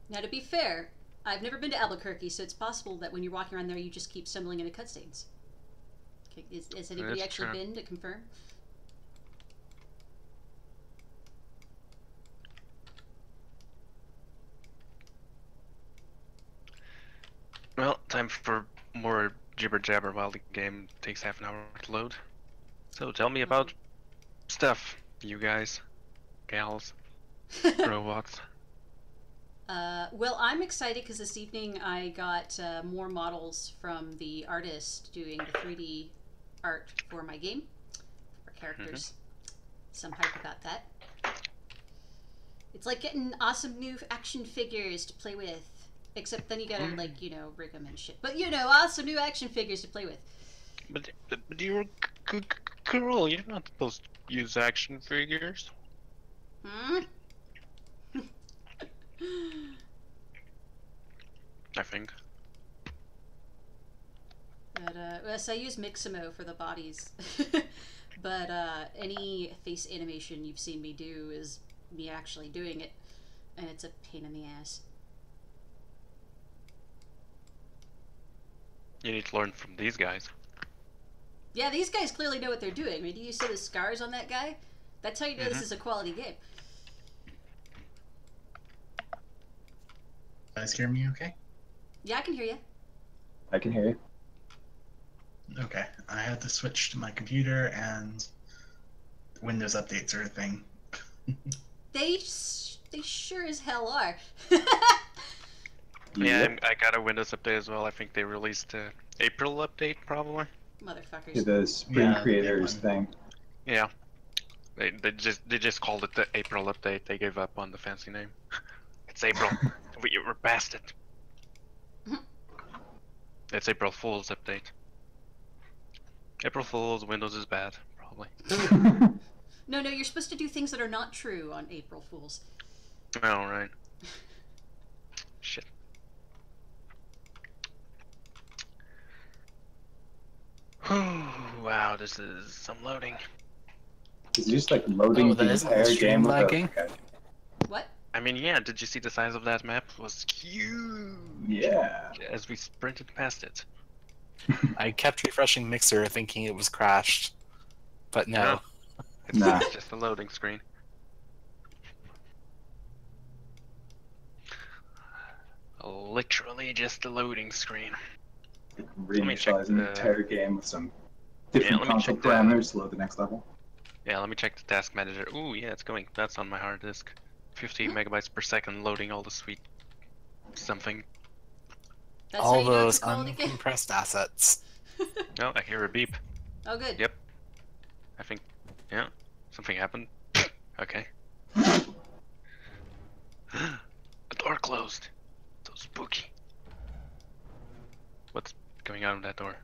Now, to be fair, I've never been to Albuquerque, so it's possible that when you're walking around there, you just keep stumbling into cutscenes. Okay, is, has anybody That's actually true. been to confirm? Well, time for more jibber jabber while the game takes half an hour to load. So tell me about stuff, you guys, gals, robots. Uh, well, I'm excited because this evening I got uh, more models from the artist doing the 3D art for my game, for characters. So I'm hyped about that. It's like getting awesome new action figures to play with. Except then you gotta, like, you know, rig them and shit. But, you know, awesome new action figures to play with. But, but you're a girl. You're not supposed to use action figures. Hmm? I think. But uh, yes, I use Mixamo for the bodies. but uh, any face animation you've seen me do is me actually doing it, and it's a pain in the ass. You need to learn from these guys. Yeah, these guys clearly know what they're doing. I mean, do you see the scars on that guy? That's how you know this mm-hmm. is a quality game. You guys hear me okay? Yeah, I can hear you. I can hear you. Okay. I had to switch to my computer and Windows updates are a thing. They s- they sure as hell are. Yeah, Yep. I'm- got a Windows update as well. I think they released a April update, probably. Motherfuckers. To the Spring Yeah, Creators one. thing. Yeah. They, they just they just called it the April update. They gave up on the fancy name. it's April. we, we're past it. It's April Fool's update. April Fool's Windows is bad, probably. No, no, you're supposed to do things that are not true on April Fools. Oh right. Shit. Wow, this is some loading. It's just like loading Oh, the isn't entire stream game. with a- lagging? What? I mean, yeah. Did you see the size of that map? It was huge. Yeah. As we sprinted past it. I kept refreshing Mixer thinking it was crashed. But no. It's Nah. it's just a loading screen. Literally just a loading screen. Me check Reinitialize an the- entire game with some different let me console check the- parameters to load the next level. Yeah, let me check the task manager. Ooh, yeah, it's going. That's on my hard disk. 50 hmm. megabytes per second loading all the sweet something. That's All you know it's those a quality game. uncompressed assets. Oh, I hear a beep. Oh, good. Yep. I think, yeah, something happened. okay. a door closed. So spooky. Going on with that door?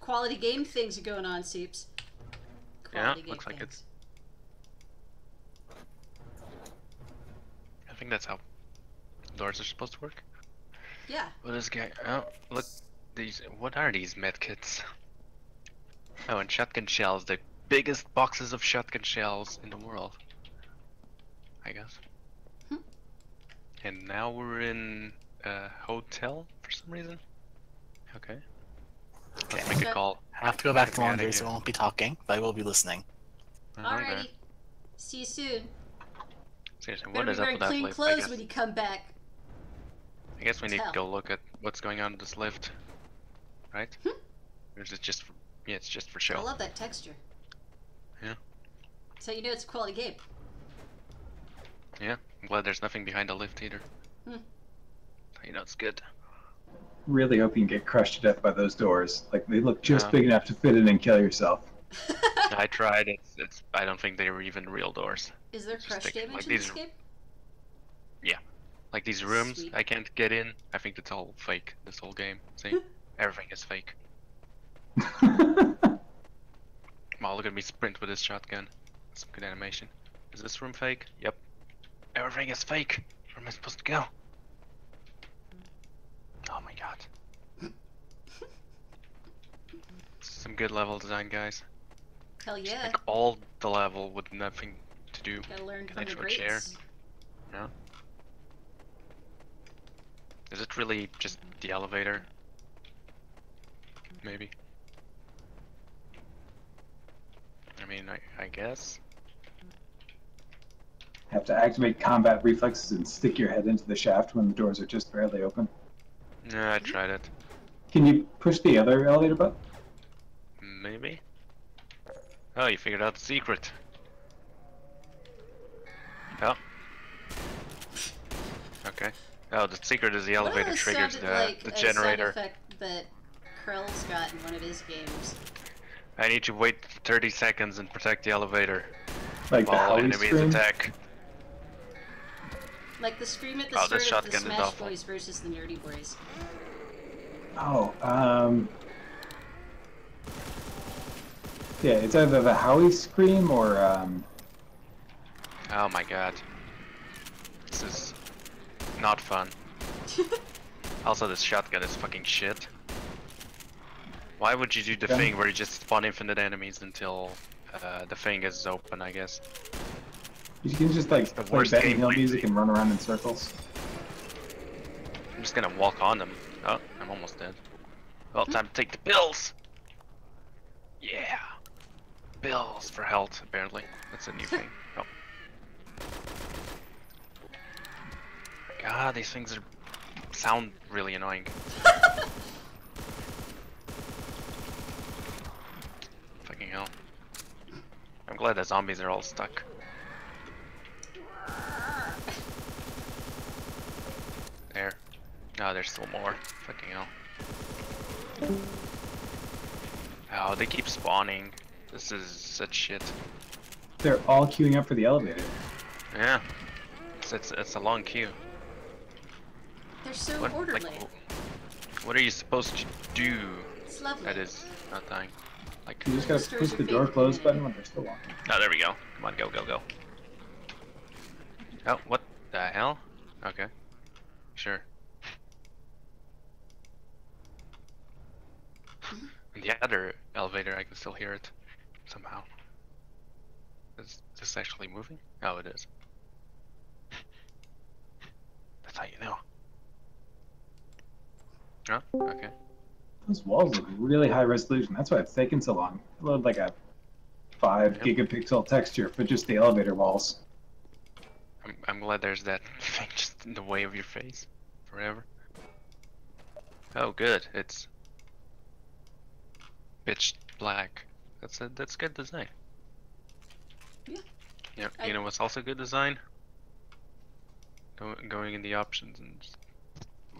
Quality game things are going on, Seeps. Yeah, Quality game looks like it. things. I think that's how doors are supposed to work. Yeah. What is guy? Oh, look, these. What are these medkits? Oh, and shotgun shells. The biggest boxes of shotgun shells in the world. I guess. Hmm. And now we're in a hotel some reason. Okay. Let's make a call. I have to go back to me laundry, so. I won't be talking, but I will be listening. Alrighty. Okay. See you soon. Seriously, Better what be up with that clean place? I clothes guess, when you come back. I guess we need to go look at what's going on in this lift. Right? Hmm. Or is it just for, yeah, it's just for show. I love that texture. Yeah. So you know it's a quality game. Yeah, I'm glad there's nothing behind the lift either. Hmm. you know it's good. Really hope you can get crushed to death by those doors. Like they look just Yeah. big enough to fit in and kill yourself. I tried. It's, it's. I don't think they were even real doors. Is there Just crush like- damage like in this these- game? Like these rooms, Sweet. I can't get in. I think it's all fake. This whole game. See, everything is fake. Wow, look at me sprint with this shotgun. Some good animation. Is this room fake? Yep. Everything is fake. Where am I supposed to go? Oh my god. Some good level design, guys. Hell yeah. Like all the level with nothing to do. Gotta learn from the Connection with chair. greats. Is it really just the elevator? Maybe. I mean, I, I guess. Have to activate combat reflexes and stick your head into the shaft when the doors are just barely open. Yeah, I tried it. Can you push the other elevator button? Maybe. Oh, you figured out the secret. Oh. Okay. Oh, the secret is the What elevator almost triggers the, like the a sound generator. effect that Krell's got in one of his games. I need to wait 30 seconds and protect the elevator Like the while Howie enemies scream? attack. Like the scream at the Oh, start of the Smash awful. Boys versus the Nerdy Boys. Oh, um. Yeah, it's either the Howie scream or um. Oh my god. This is not fun. also, this shotgun is fucking shit. Why would you do the Yeah. thing where you just spawn infinite enemies until uh, the thing is open, I guess? You can just like the play worst Benny Hill music and run around in circles. I'm just gonna walk on them. Oh, I'm almost dead. Well, time to take the pills! Yeah! Pills for health, apparently. That's a new thing. Oh. God, these things are sound really annoying. Fucking hell. I'm glad the zombies are all stuck. There. No, there's still more. Fucking hell. Oh, they keep spawning. This is such shit. They're all queuing up for the elevator. Yeah. It's, it's, it's a long queue. They're so What, orderly. like, what are you supposed to do it's lovely. that is not dying? Like, You just gotta push the door favorite close button when they're still walking. oh, there we go. Come on, go, go, go. Oh, what the hell? Okay. Sure. Hmm? The other elevator, I can still hear it somehow. Is this actually moving? Oh, it is. That's how you know. Oh, okay. Those walls look really high resolution. That's why it's taken so long. I load like a five Yep. gigapixel texture for just the elevator walls. I'm, I'm glad there's that thing just in the way of your face forever. Oh, good. It's pitch black. That's a that's good design. Yeah. Yeah. I- You know what's also good design? Go, going in the options and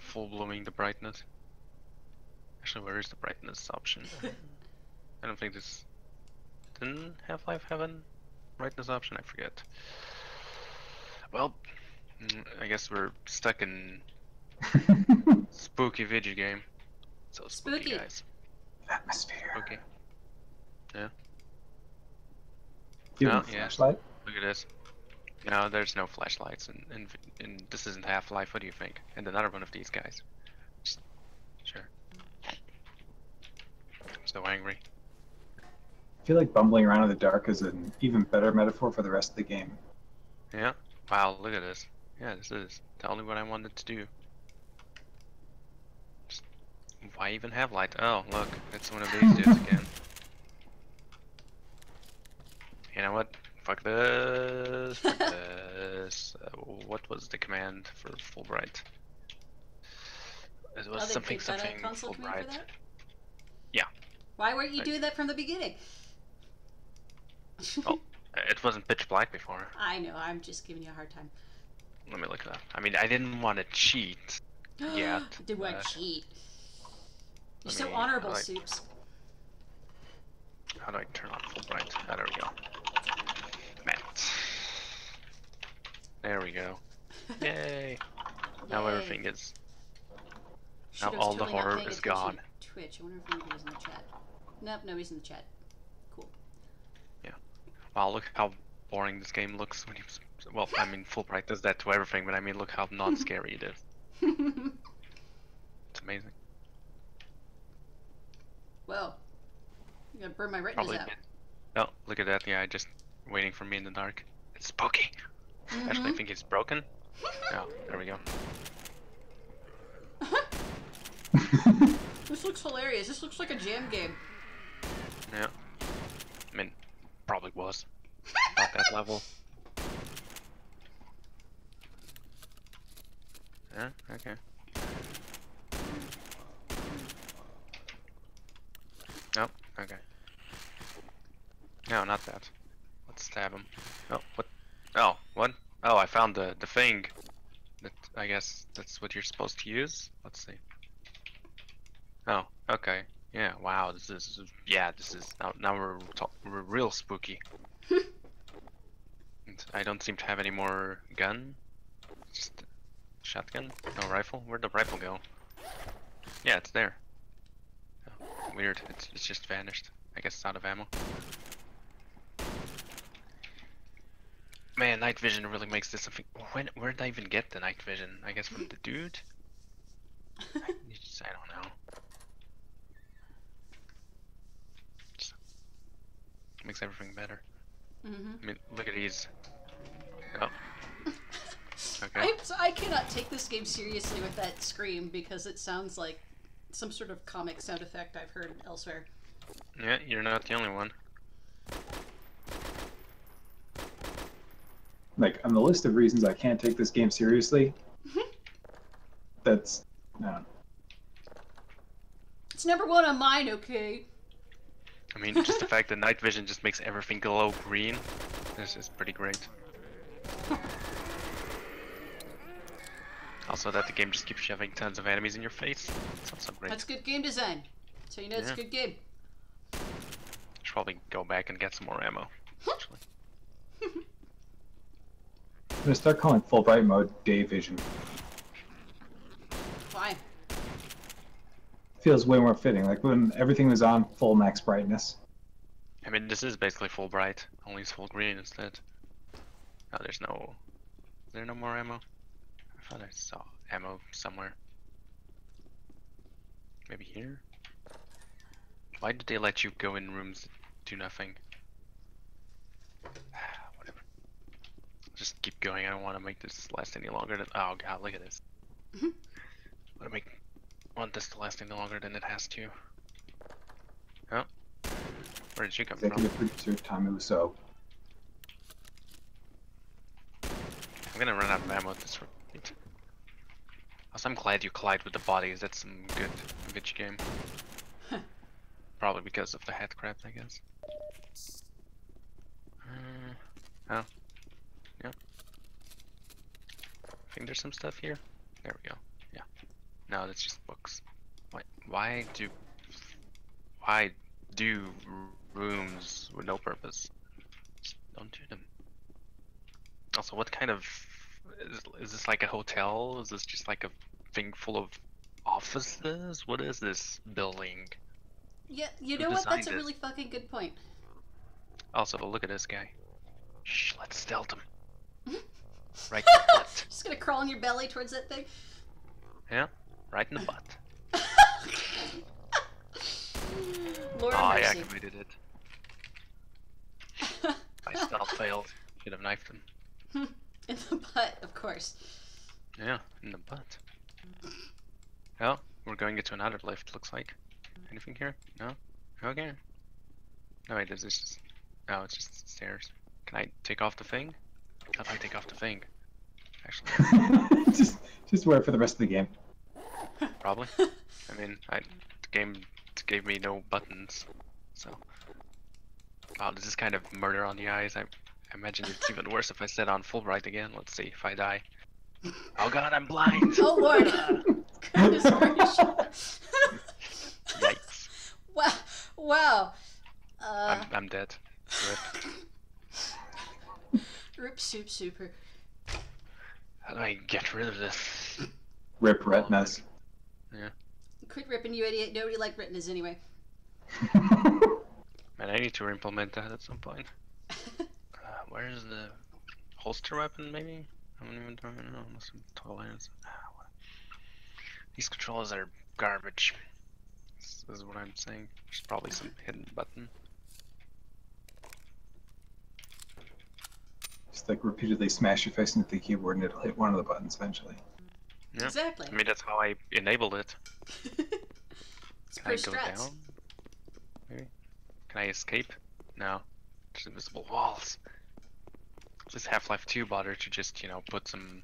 full blowing the brightness. Actually, where is the brightness option? I don't think this didn't Half-Life have a brightness option. I forget. Well, mm, I guess we're stuck in spooky video game. So spooky, Spooky. guys. Atmosphere. Okay, Give Oh, them a yeah. flashlight. look at this. No, there's no flashlights, and and, and this isn't Half-Life. What do you think? And another one of these guys. Just, sure. I'm so angry. I feel like bumbling around in the dark is an even better metaphor for the rest of the game. Yeah. Wow, look at this. Yeah, this is totally what I wanted to do. Just, why even have light? Oh, look, it's one of these dudes again. You know what? Fuck this. Fuck this. Uh, what was the command for full bright? It was Oh, something kicked out a something full bright. for that? Yeah. Why weren't you I- doing that from the beginning? Oh. It wasn't pitch black before. I know, I'm just giving you a hard time. Let me look it up. I mean, I didn't want to cheat yeah. Did but cheat? You're so mean, honorable, like- Soups. How do I turn on full bright? Oh, ah, there we go. Matt. There we go. Yay! Now Yay. everything is. Now all the horror is gone. Twitch. I wonder if anybody's in the chat. Nope, nobody's in the chat. Wow, look how boring this game looks when you. Well, I mean, full does that to everything, but I mean, look how non-scary it is. It's amazing. Whoa. You gotta burn my retinas Probably. out. Oh, look at that guy just waiting for me in the dark. It's spooky. Mm-hmm. Actually, I think it's broken. Oh, there we go. This looks hilarious. This looks like a jam game. Yeah. I mean, probably was. Not that level. Yeah, okay. Nope, okay. No, not that. Let's stab him. Oh, what? Oh, what? Oh, I found the, the thing. That, I guess that's what you're supposed to use? Let's see. Oh, okay. Yeah, wow, this is yeah, this is now now we're we're real spooky. I don't seem to have any more gun. Just shotgun, no rifle. Where'd the rifle go? Yeah, it's there. Oh, weird, it's it's just vanished. I guess it's out of ammo. Man, night vision really makes this something. When where did I even get the night vision? I guess from the dude. I, I don't know. Makes everything better. Mm-hmm. I mean, look at these. Oh. Okay. I, so I cannot take this game seriously with that scream because it sounds like some sort of comic sound effect I've heard elsewhere. Yeah, you're not the only one. Like on the list of reasons I can't take this game seriously, that's no. It's number one on mine, okay? I mean, just the fact that night vision just makes everything glow green. This is pretty great. Also, that the game just keeps shoving tons of enemies in your face. It's also great. That's good game design. So you know it's a good game. Should probably go back and get some more ammo. Actually. I'm gonna start calling full bright mode day vision. Why? Feels way more fitting. Like when everything was on full max brightness. I mean, this is basically full bright, only it's full green instead. Oh, there's no. Is there no more ammo? I thought I saw ammo somewhere. Maybe here? Why did they let you go in rooms that do nothing? Ah, whatever. Just keep going. I don't want to make this last any longer than. Oh god, look at this. Want to make want this to last any longer than it has to. Oh, where did you come from? Executive producer Tommy Wiseau. I'm gonna run out of ammo at this rate. Also, I'm glad you collide with the bodies. That's some good Vitch game. Probably because of the head crab, I guess. Uh, oh. Yep. I think there's some stuff here. There we go. No, that's just books. Why? Why do? Why do rooms with no purpose? Just don't do them. Also, what kind of is, is this like a hotel? Is this just like a thing full of offices? What is this building? Yeah, you know what? That's a it? really fucking good point. Also, look at this guy. Shh, let's stealth him. Right in the butt. Just gonna crawl on your belly towards that thing. Yeah, right in the butt. Lord oh, I activated it. I still failed. Should have knifed him. In the butt, of course. Yeah, in the butt. Oh, we're going into another lift, looks like. Anything here? No? Okay. No, wait, is this just... Oh, it's just stairs. Can I take off the thing? How do I take off the thing? Actually, just just wear it for the rest of the game. Probably. I mean, I, the game gave me no buttons, so... Wow, this is kind of murder on the eyes. I, I imagine it's even worse if I set on full bright again. Let's see if I die. Oh god, I'm blind! Oh lord! inspiration. Yikes. wow. Wow. Uh, I'm, I'm dead. Rip. Rip SupSuper. How do I get rid of this? Rip retinas. Quit ripping you idiot. Nobody liked retinas anyway. Man, I need to implement that at some point. Uh, where's the holster weapon, maybe? I don't even don't know. Unless I'm tall hands. Ah, These controllers are garbage. This is what I'm saying. There's probably some hidden button. Just like repeatedly smash your face into the keyboard and it'll hit one of the buttons eventually. Yeah. Exactly. I mean, that's how I enabled it. it's Can pro I go strats. down? Maybe? Can I escape? No. There's invisible walls. This Half-Life 2 bother to just, you know, put some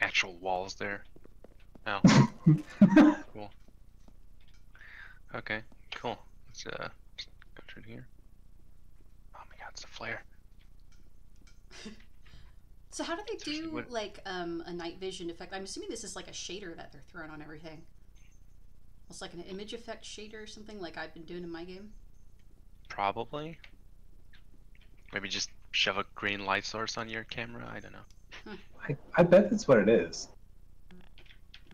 actual walls there. Oh, cool. Okay, cool. Let's uh just go through here. Oh my god, it's a flare. So how do they do when- like um, a night vision effect? I'm assuming this is like a shader that they're throwing on everything. It's like an image effect shader or something like I've been doing in my game. Probably. Maybe just shove a green light source on your camera. I don't know. I, I bet that's what it is.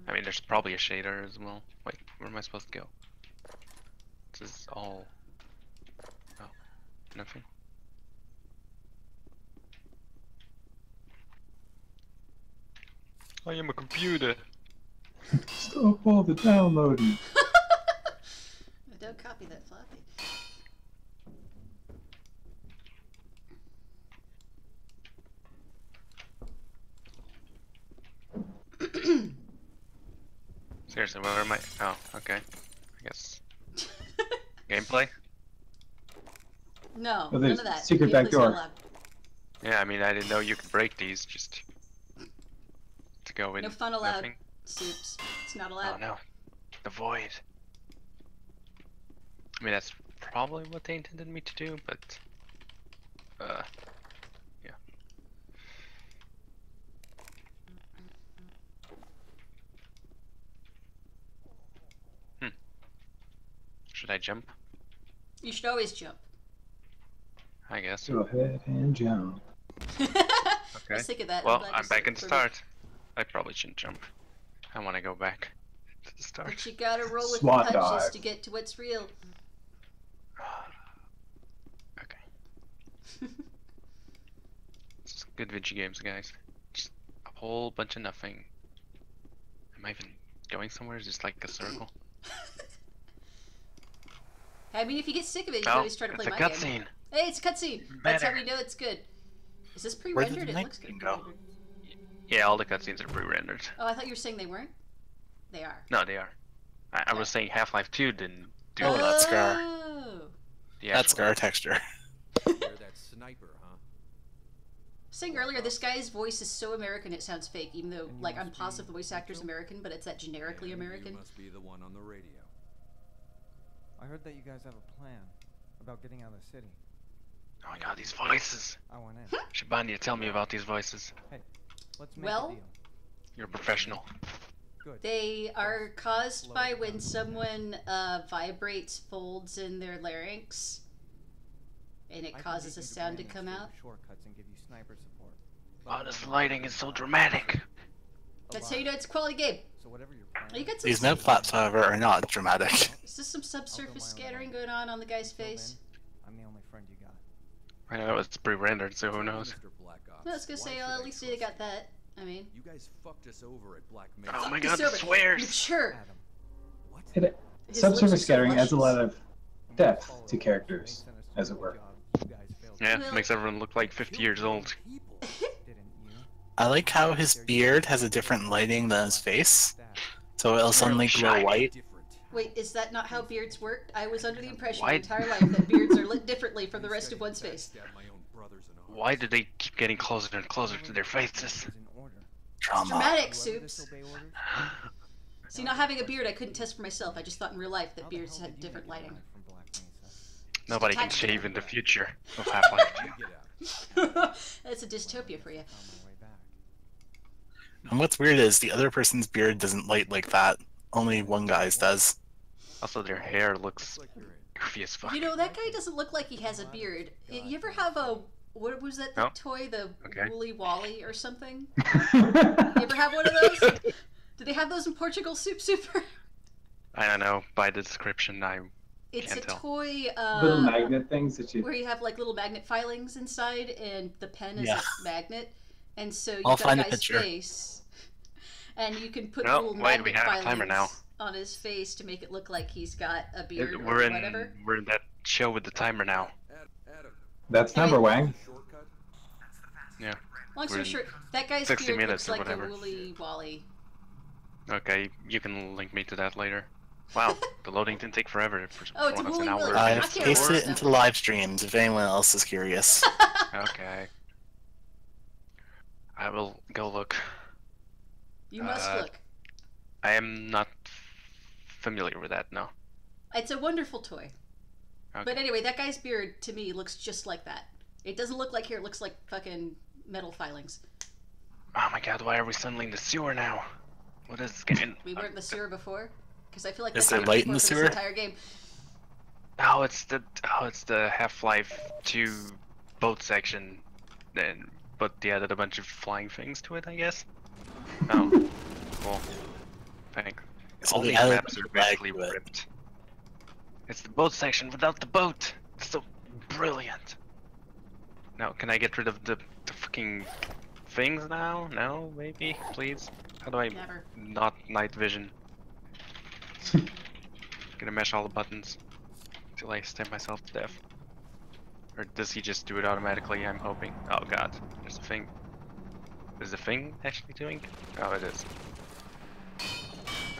I mean, there's probably a shader as well. Wait, where am I supposed to go? This is all. Oh, nothing. I am a computer. Stop all the downloading. Don't copy that floppy. Seriously, where am I? Oh, okay. I guess. Gameplay? No, Oh, none of that. secret back door. Yeah, I mean, I didn't know you could break these just to go in. No fun allowed. Nothing. Soups. It's not allowed. Oh allowed. no, the void. I mean, that's probably what they intended me to do, but uh, yeah. Hmm. Should I jump? You should always jump. I guess. Go ahead and jump. okay. I Okay. was thinking that. Well, glad you I'm back in the for me. start. I probably shouldn't jump. I want to go back to the start. But you gotta roll with SWAT the punches dive. to get to what's real. Okay. This is good video games, guys. Just a whole bunch of nothing. Am I even going somewhere? Is this like a circle? I mean, if you get sick of it, you can Oh, always try to play a my game. cutscene. Hey, it's a cutscene. That's how Better. we know it's good. Is this pre-rendered? It looks good. vision go? Pre-rendered. Yeah, all the cutscenes are pre-rendered. Oh, I thought you were saying they weren't. They are. No, they are. I, I was oh. saying Half-Life 2 didn't do Oh, that. Scar. Oh. The That's actual- scar texture. That sniper, huh? Saying earlier, this guy's voice is so American it sounds fake, even though, And like, I'm positive the voice actor's American, but it's that generically And American. You must be the one on the radio. I heard that you guys have a plan about getting out of the city. Oh my god, these voices. I want in. Xibanya, tell me about these voices. Let's make Well- a deal. You're a professional. Good. They are caused by when someone uh, vibrates folds in their larynx, and it I causes a sound to come out. Shortcuts and give you sniper support. Oh, this lighting is so dramatic. That's how you know it's a quality game. So whatever your plan. You got some. These med flaps, however, are not dramatic. Is this some subsurface scattering going on on the guy's Until face? then, I'm the only friend you got. I know it's pre-rendered, so who knows? Mr. Black Ops, I was gonna say, well, at least they got that. I mean, You guys fucked us over at Black Mesa. Oh my god, the sober. swears! Mature. Adam. What? It, His lips are subsurface scattering adds a lot of Depth to characters, They sent us as it were. job you guys failed Yeah, Well- makes everyone look like 50 years old. People. Didn't you? I like how his beard has a different lighting than his face, so it'll suddenly glow white. Different. Wait, is that not how beards work? I was under the impression Why- my entire life that beards are lit differently from the rest of one's face. Backstab my own brothers and arms. Why do they keep getting closer and closer to their faces? Is in order. Drama. Dramatic Whoever soups. See, not having a beard, I couldn't test for myself. I just thought in real life that beards hell had different lighting. alive from Black Mesa? Nobody can shave in the future of Half-Life 2. That's a dystopia for you. Found my way back. And what's weird is the other person's beard doesn't light like that. Only one guy's does. Also, their hair looks Looks like you're goofy as fuck. You know, that guy doesn't look like he has a beard. You ever have a what was that No. toy, the Okay. Woolly Wally or something? You ever have one of those? Do they have those in Portugal SupSuper? I don't know. By the description, I It's Can't a tell. toy Little uh, magnet things that you. where you have like little magnet filings inside, and the pen is Yeah. a magnet, and so you've I'll got find a a guy's picture. face, and you can put Oh, little wait, we magnet have a timer now. On his face to make it look like he's got a beard we're or in whatever. we're in that show with the timer now. Ad- Adam, That's Numberwang. shortcut? Yeah. Long story we're in short, that guy's 60 beard minutes looks or like a whatever. Woolly Wally. Okay, you can link me to that later. Wow, the loading didn't take forever. For, Oh, it's a once an Woolly hour. Willy. I I've can't pasted it into the live streams if anyone else is curious. Okay. I will go look. You must Uh, look. I am not familiar with that. No. It's a wonderful toy. Okay. But anyway, that guy's beard to me looks just like that. It doesn't look like hair; it looks like fucking metal filings. Oh my god, why are we suddenly in the sewer now? What is this game? We weren't in the sewer before, because I feel like Is that's there light in the sewer? This entire game. Oh, it's the oh, it's the Half-Life 2 boat section. Then, but they added a bunch of flying things to it, I guess. Oh, cool. Thanks. So All they these added maps are basically to it. ripped. It's the boat section without the boat. It's so brilliant. Now, can I get rid of the, the fucking things now? No, maybe, please. How do I Never. not night vision? Gonna mash all the buttons till I stab myself to death. Or does he just do it automatically? I'm hoping. Oh god, there's a thing. Is the thing actually doing? Oh, it is.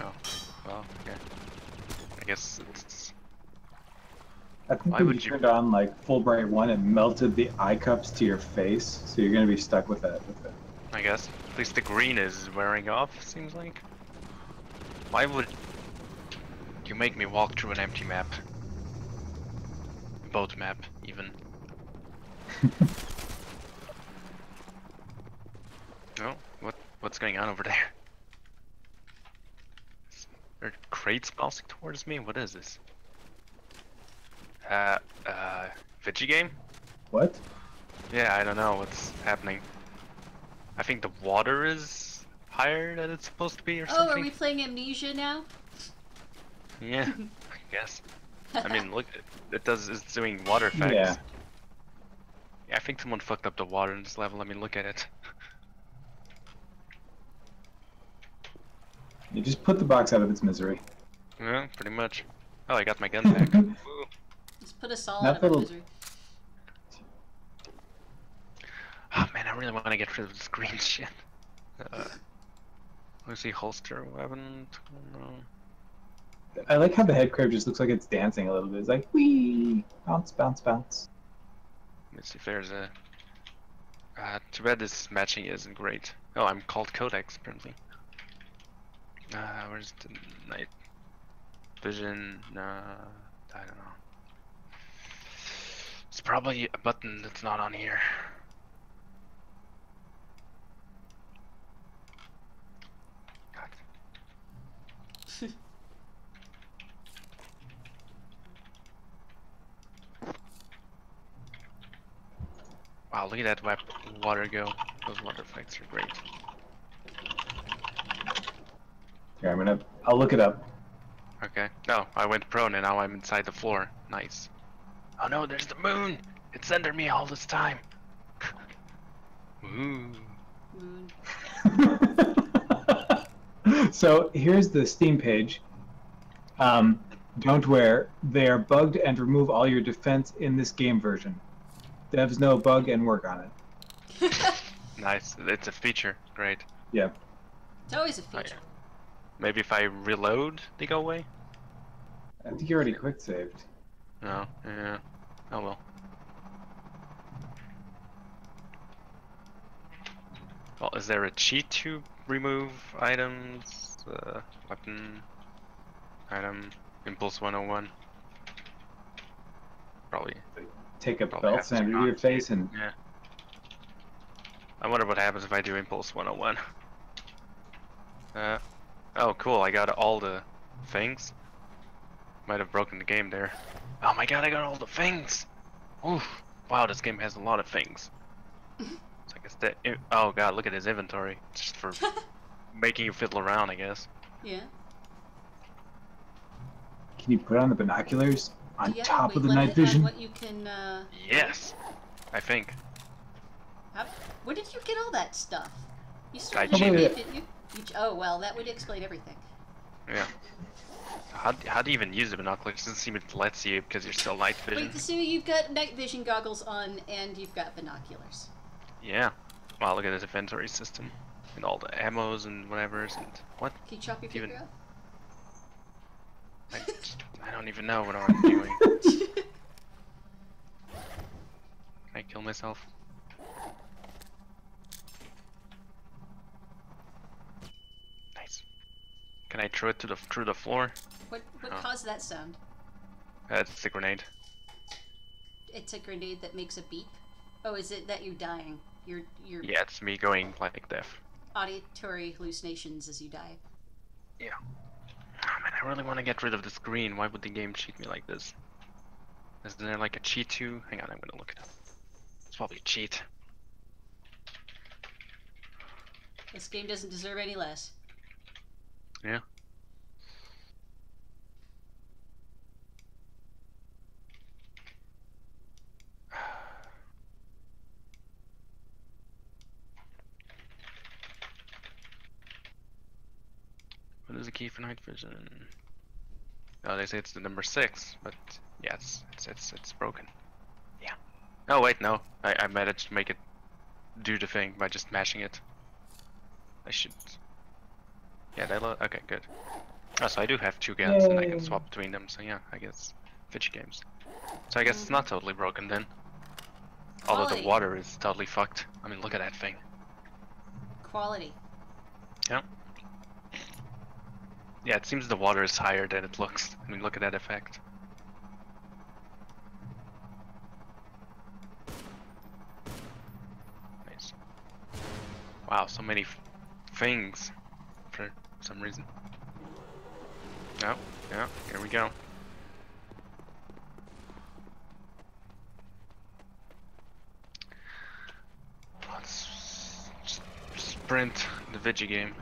Oh, well, yeah. I guess it's. I think Why you would you- turned on like full bright one, it melted the eye cups to your face, so you're gonna be stuck with that. With it. I guess. At least the green is wearing off, seems like. Why would you make me walk through an empty map? Boat map, even. no? What what's going on over there? Is- Are crates bouncing towards me? What is this? Uh uh Vigi game? What? Yeah, I don't know what's happening. I think the water is higher than it's supposed to be or Oh, something. Oh, are we playing Amnesia now? Yeah, I guess. I mean, look, it, it does. It's doing water effects. Yeah. Yeah, I think someone fucked up the water in this level. I mean, look at it. You just put the box out of its misery. Yeah, pretty much. Oh, I got my gun back. Woo. Let's put us all That out of our little- misery. Oh man, I really want to get rid of this green shit. Uh, let's see, holster weapon. No. I like how the head crab just looks like it's dancing a little bit. It's like wee, bounce, bounce, bounce. Let's see if there's a. Uh, too bad this matching isn't great. Oh, I'm called Codex apparently. Uh, where's the night vision? Uh, I don't know. It's probably a button that's not on here. Wow, look at that water go. Those water effects are great. Here, I'm gonna. I'll look it up. Okay. No, I went prone and now I'm inside the floor. Nice. Oh no, there's the moon! It's under me all this time. Ooh. Moon. so here's the Steam page. Um, don't wear. They are bugged and remove all your defense in this game version. Devs know bug and work on it. Nice. It's a feature. Great. Yeah. It's always a feature. Maybe if I reload, they go away? I think you already quick saved. No. Yeah. Oh well. Well, is there a cheat to remove items? Uh, weapon. Item. Impulse 101? Probably. Take a Probably belt sand to your face and Yeah. I wonder what happens if I do Impulse 101. Uh, oh, cool. I got all the things. Might have broken the game there. Oh my god, I got all the things! Oof. Wow, this game has a lot of things. so I guess that. Oh god, look at his inventory. Just for making you fiddle around, I guess. Yeah. Can you put on the binoculars on yeah, top we of the night vision? What you can. Uh, Yes! I think. how, where did you get all that stuff? You I started cheated. with it, didn't you? You? ch- Oh well, that would explain everything. Yeah. How, how do you even use the binoculars? It doesn't seem it lets you because you're still night vision. Wait, so you've got night vision goggles on and you've got binoculars. Yeah. Wow, look at this inventory system. And all the ammos and whatever's and what? Can you chop your Even- finger? I, just- I don't even know what I'm doing. Can I kill myself? Nice. Can I throw it to the through the floor? What what Oh. caused that sound? Uh, That's a grenade. It's a grenade that makes a beep. Oh, is it that you're dying? Your your Yeah, it's me going like deaf. auditory hallucinations as you die. Oh man, I really want to get rid of the screen. Why would the game cheat me like this? Is there like a cheat too? Hang on, I'm gonna look it up. It's probably a cheat. This game doesn't deserve any less. Yeah. What is the key for night vision? Oh, they say it's the number six, but yeah, it's it's it's, it's broken. Yeah. Oh wait, no, I I managed to make it do the thing by just mashing it. I should. Yeah, they lo- okay, good. Oh, so I do have two guns and I can swap between them. So yeah, I guess Fitch games. So I guess it's not totally broken then. Although Quality. the water is totally fucked. I mean, look at that thing. Quality. Yeah, Yeah, it seems the water is higher than it looks. I mean, look at that effect. Nice. Wow, so many f- things for some reason. Oh, yeah, here we go. Let's sprint the Vigi game.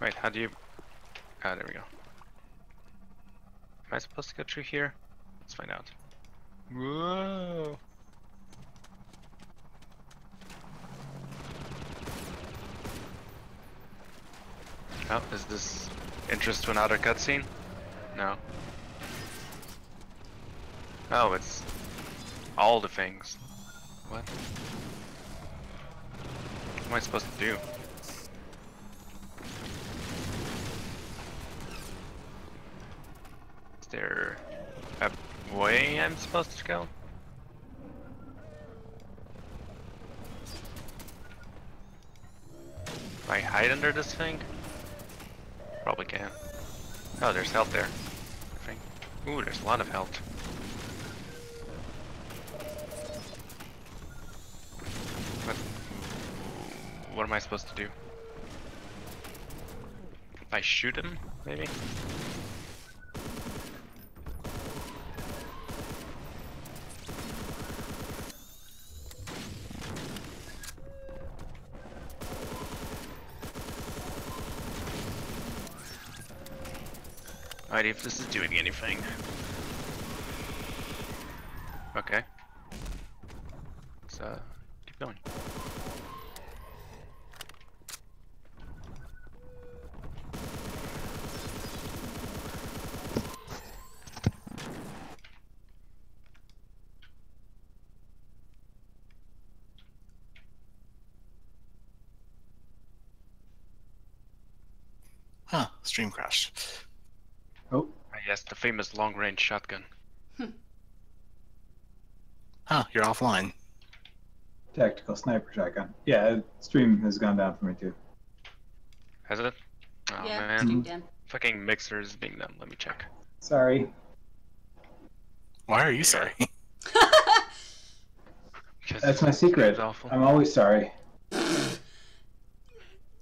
Wait, how do you... Ah, there we go. Am I supposed to go through here? Let's find out. Whoa! Oh, is this interest to another cutscene? No. Oh, it's all the things. What? What am I supposed to do? Is there a way I'm supposed to go? I hide under this thing? Probably can. Oh, there's health there. I think. Ooh, there's a lot of health. What? What am I supposed to do? I shoot him, maybe? Alrighty, if this is doing anything. Okay. Let's uh, keep going. Huh, stream crashed. Oh, Ah, yes, the famous long-range shotgun. Huh, you're offline. tactical sniper shotgun. Yeah, stream has gone down for me too. Has it? Oh yeah, man. stream down. Fucking mixer is being done. Let me check. Sorry. Why are you sorry? That's my secret. awful. I'm always sorry.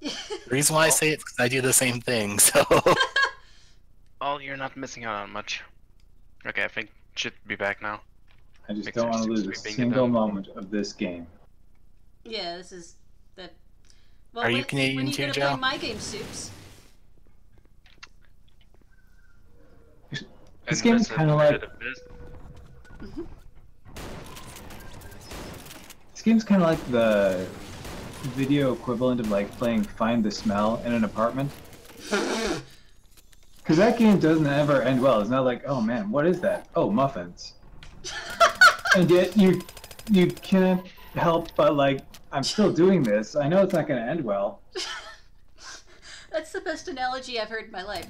The reason why I say it is 'cause I do the same thing. So you're not missing out on much. Okay, I think should be back now. I just Makes don't want to lose a single moment of this game. Yeah, this is that. Well, Are you Canadian when you too, gonna Joe? play my game, soups? This And game is kinda like- competitive biz- This game's kind of like the video equivalent of like playing Find the Smell in an apartment. Because that game doesn't ever end well. It's not like, oh man, what is that? Oh, muffins. and yet you you can't help but like, I'm still doing this. I know it's not going to end well. That's the best analogy I've heard in my life.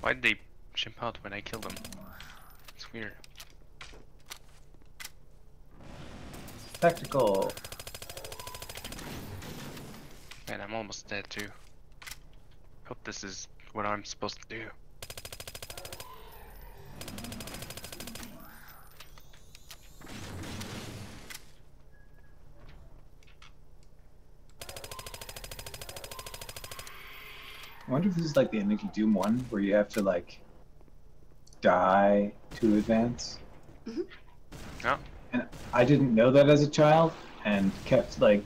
Why did they jump out when I killed them? It's weird. Tactical. Man, I'm almost dead too. Hope this is what I'm supposed to do. I wonder if this is like the ending to Doom 1 where you have to like die to advance. Oh. And I didn't know that as a child and kept like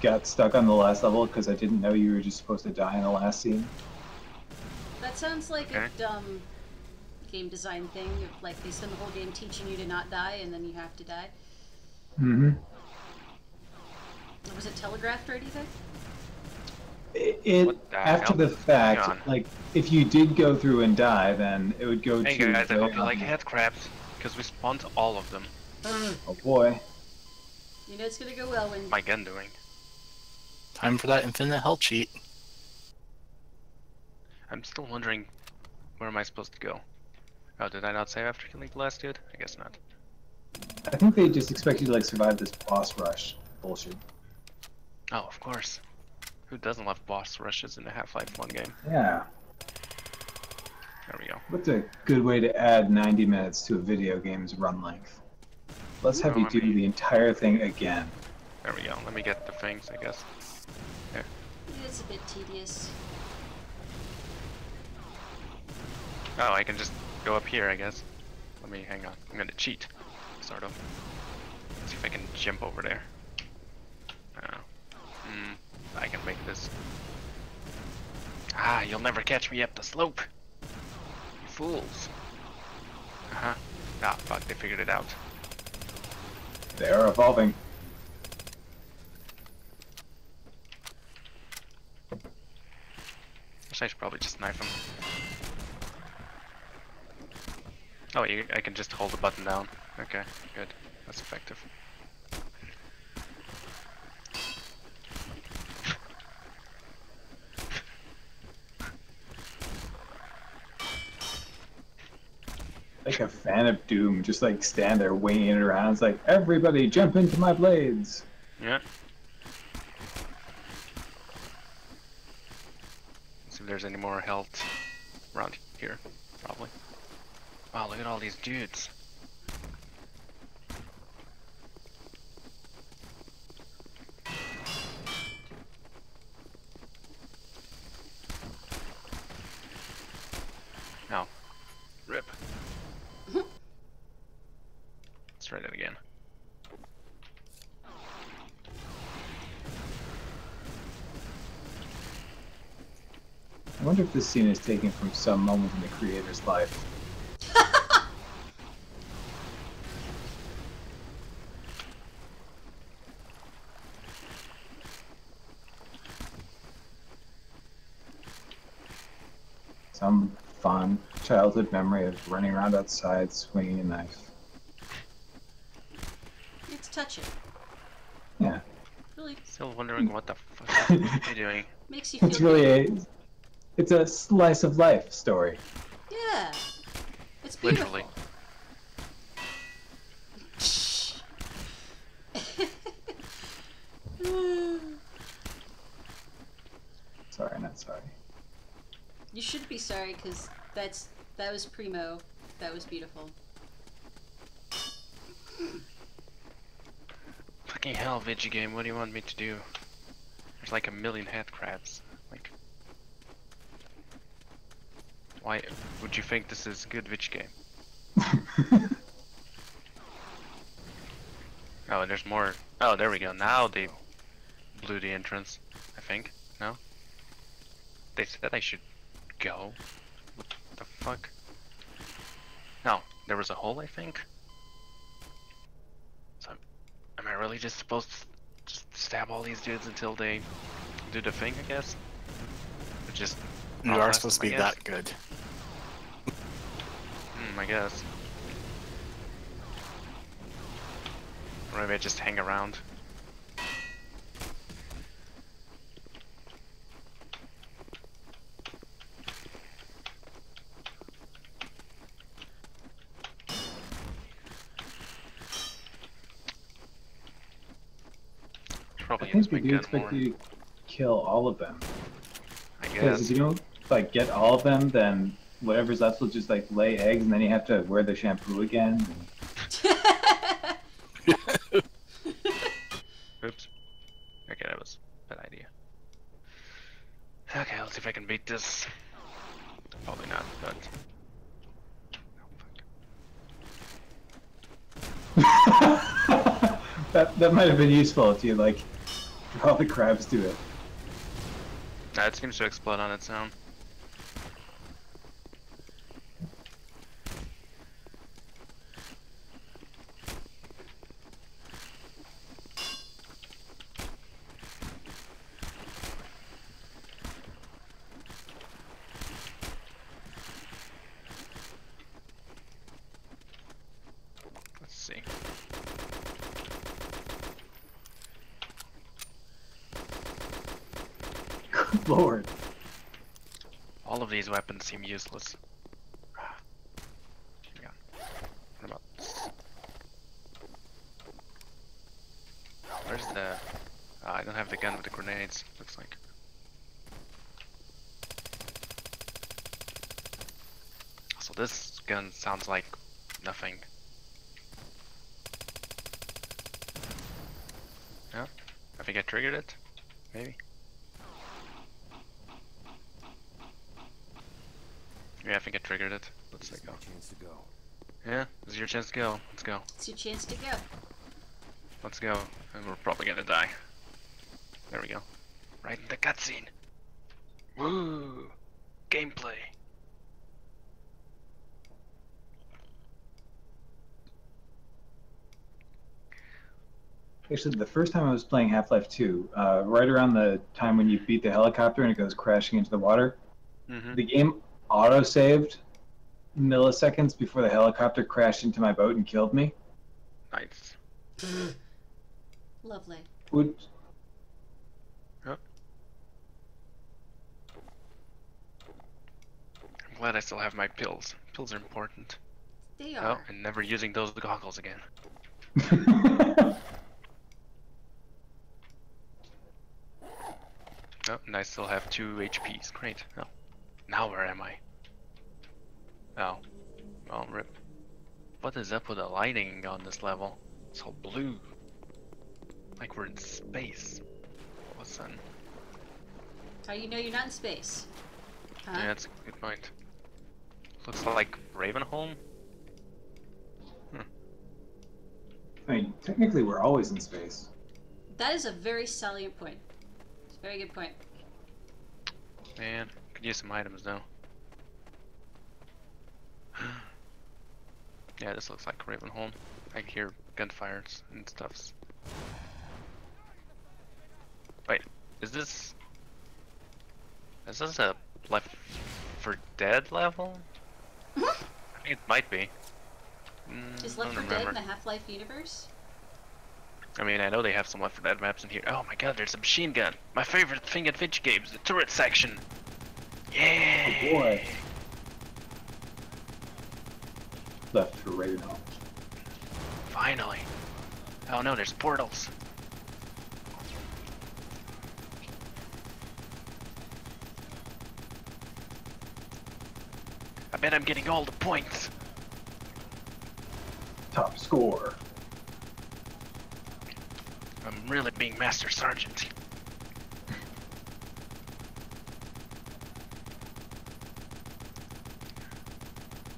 got stuck on the last level because I didn't know you were just supposed to die in the last scene. That sounds like Okay. a dumb game design thing. Like they spend the whole game teaching you to not die, and then you have to die. Mm-hmm. Was it telegraphed or anything? It, it the after hell the fact, on? like if you did go through and die, then it would go Hey to guys, I the, hope you like head crabs, because we spawned all of them. Oh boy. You know it's gonna go well when My gun doing. Time for that infinite health cheat. I'm still wondering, where am I supposed to go? Oh, did I not save after killing the last dude? I guess not. I think they just expect you to like survive this boss rush bullshit. Oh, of course. Who doesn't love boss rushes in a Half-Life 1 game? Yeah. There we go. What's a good way to add 90 minutes to a video game's run length? Let's have Oh, you do mean- the entire thing again. There we go. Let me get the things, I guess. It's a bit tedious. Oh, I can just go up here, I guess. Let me hang on. I'm gonna cheat, sort of. See if I can jump over there. Oh. Hmm. I can make this. Ah, you'll never catch me up the slope. You fools. Uh huh. Ah, fuck, they figured it out. They are evolving. Guess I should probably just knife him. Oh, you, I can just hold the button down. Okay, good. That's effective. Like a fan of Doom, just like stand there winging it around. It's like, everybody jump into my blades. Yeah. See if there's any more health around here. Probably. Wow, look at all these dudes. Now, rip. Let's try that again. I wonder if this scene is taken from some moment in the creator's life. Some fond childhood memory of running around outside swinging a knife. It's touching. Yeah. Really Still wondering what the fuck you're you doing? makes you feel. It's really a, it's a slice of life story. Yeah. It's beautiful. Literally. Sorry, not sorry. you should be sorry because that's That was primo. That was beautiful. Fucking hell, Vigi game, what do you want me to do? There's like a million head crabs. Like. Why would you think this is a good Vigi game? Oh, there's more. Oh, there we go. Now they blew the entrance, I think. No? They said I should go. What the fuck? No, there was a hole, I think. So, am I really just supposed to just stab all these dudes until they do the thing, I guess? Or just You not are last supposed to be that good. Hmm, I guess. Or maybe I just hang around. I think we my do expect more, you to kill all of them. I Because guess. if you don't like get all of them, then whatever's left will just like lay eggs, and then you have to wear the shampoo again. Oops. Okay, that was a bad idea. Okay, let's see if I can beat this. Probably not, but. that that might have been useful if you like draw the crabs to it. It seems to explode on its own. Let's see. Good lord. All of these weapons seem useless. Where's the... Ah, I don't have the gun with the grenades, looks like. So this gun sounds like nothing. Yeah, I think I triggered it. Maybe. Yeah, I think I triggered it. Let's This is go. chance to go. Yeah, this is your chance to go. Let's go. it's your chance to go. Let's go. And we're probably gonna die. There we go. Right in the cutscene. Woo! Gameplay. Actually, the first time I was playing Half-Life 2, uh, right around the time when you beat the helicopter and it goes crashing into the water, Mm-hmm. the game auto-saved milliseconds before the helicopter crashed into my boat and killed me. Nice. Lovely. Would I'm glad I still have my pills. Pills are important. They oh, are. Oh, and never using those goggles again. Oh, and I still have two HPs. Great. Oh, now where am I? Oh, well, rip. What is up with the lighting on this level? It's all blue. Like we're in space. All of a sudden. How do you know you're not in space? Huh? Yeah, that's a good point. Looks like Ravenholm? Hmm. I mean, technically, we're always in space. That is a very salient point. It's a very good point. Man, could use some items though. Yeah, this looks like Ravenholm. I can hear gunfires and stuffs. Wait, is this... Is this a Left 4 Dead level? I think it might be. Mm, Is I Left 4 Dead in the Half-Life universe? I mean, I know they have some Left 4 Dead maps in here. Oh my god, there's a machine gun. My favorite thing in Finch games, the turret section. Yeah. Oh boy. Left for Ravenholm. Finally. Oh no, there's portals. I bet I'm getting all the points. Top score. I'm really being Master Sergeant.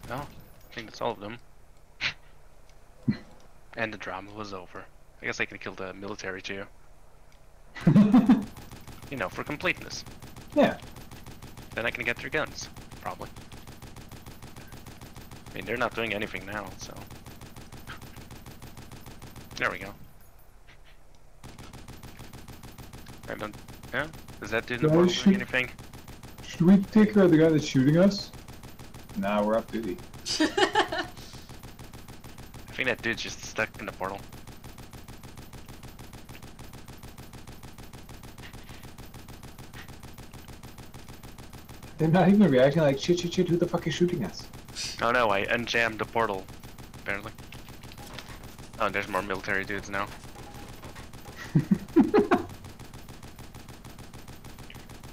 Well, I think that's all of them. and the drama was over. I guess I can kill the military too. You know, for completeness. yeah. Then I can get their guns, probably. I mean, they're not doing anything now, so. There we go. I don't. Yeah? Does that dude in the Yeah, portal doing anything? Should we take care of the guy that's shooting us? Nah, we're off duty. I think that dude's just stuck in the portal. They're not even reacting like shit, shit, shit. Who the fuck is shooting us? Oh no, I unjammed the portal, apparently. Oh, there's more military dudes now. They're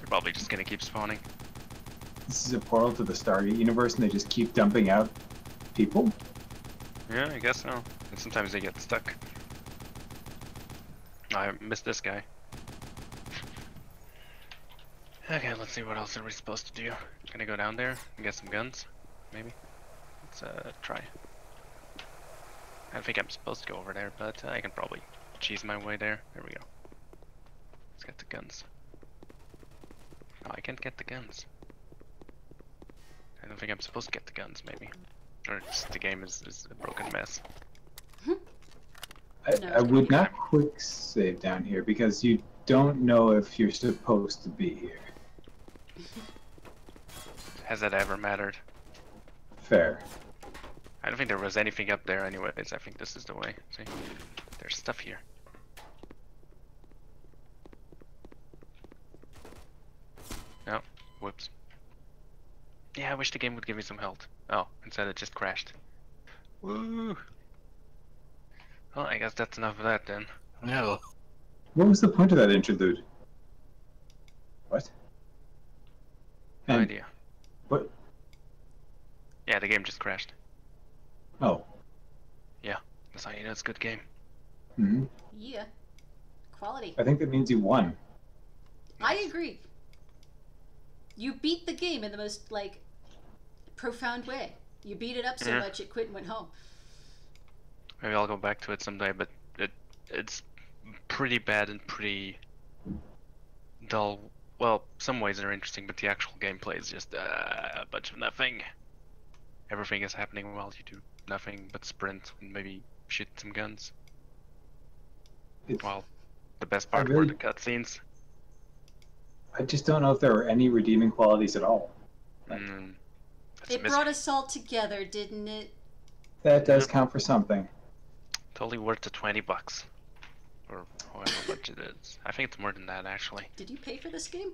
probably just gonna keep spawning. This is a portal to the Stargate universe, and they just keep dumping out people. Yeah, I guess so. And sometimes they get stuck. I missed this guy. Okay, let's see what else are we supposed to do. Gonna go down there and get some guns? Maybe? Let's uh, try. I don't think I'm supposed to go over there, but uh, I can probably cheese my way there. There we go. Let's get the guns. No, I can't get the guns. I don't think I'm supposed to get the guns, maybe. Or just the game is, is a broken mess. I, No. I would not quick save down here because you don't know if you're supposed to be here. Has that ever mattered? Fair. I don't think there was anything up there anyways. I think this is the way. See? There's stuff here. No. Whoops. Yeah, I wish the game would give me some health. Oh, instead it just crashed. Woo! Well, I guess that's enough of that then. No. What was the point of that interlude? What? No And idea. what? Yeah, the game just crashed. Oh. Yeah, that's how you know it's a good game. hmm yeah. Quality. I think that means you won. I agree. You beat the game in the most like profound way. You beat it up so Yeah. much it quit and went home. Maybe I'll go back to it someday, but it it's pretty bad and pretty dull. Well, some ways are interesting, but the actual gameplay is just uh, a bunch of nothing. Everything is happening while you do nothing but sprint and maybe shoot some guns. It's, Well, the best I part were the cutscenes. I just don't know if there were any redeeming qualities at all. Mm, that's a It brought us all together, didn't it? That does count for something. totally worth the 20 bucks. Or however much it is. I think it's more than that actually. Did you pay for this game?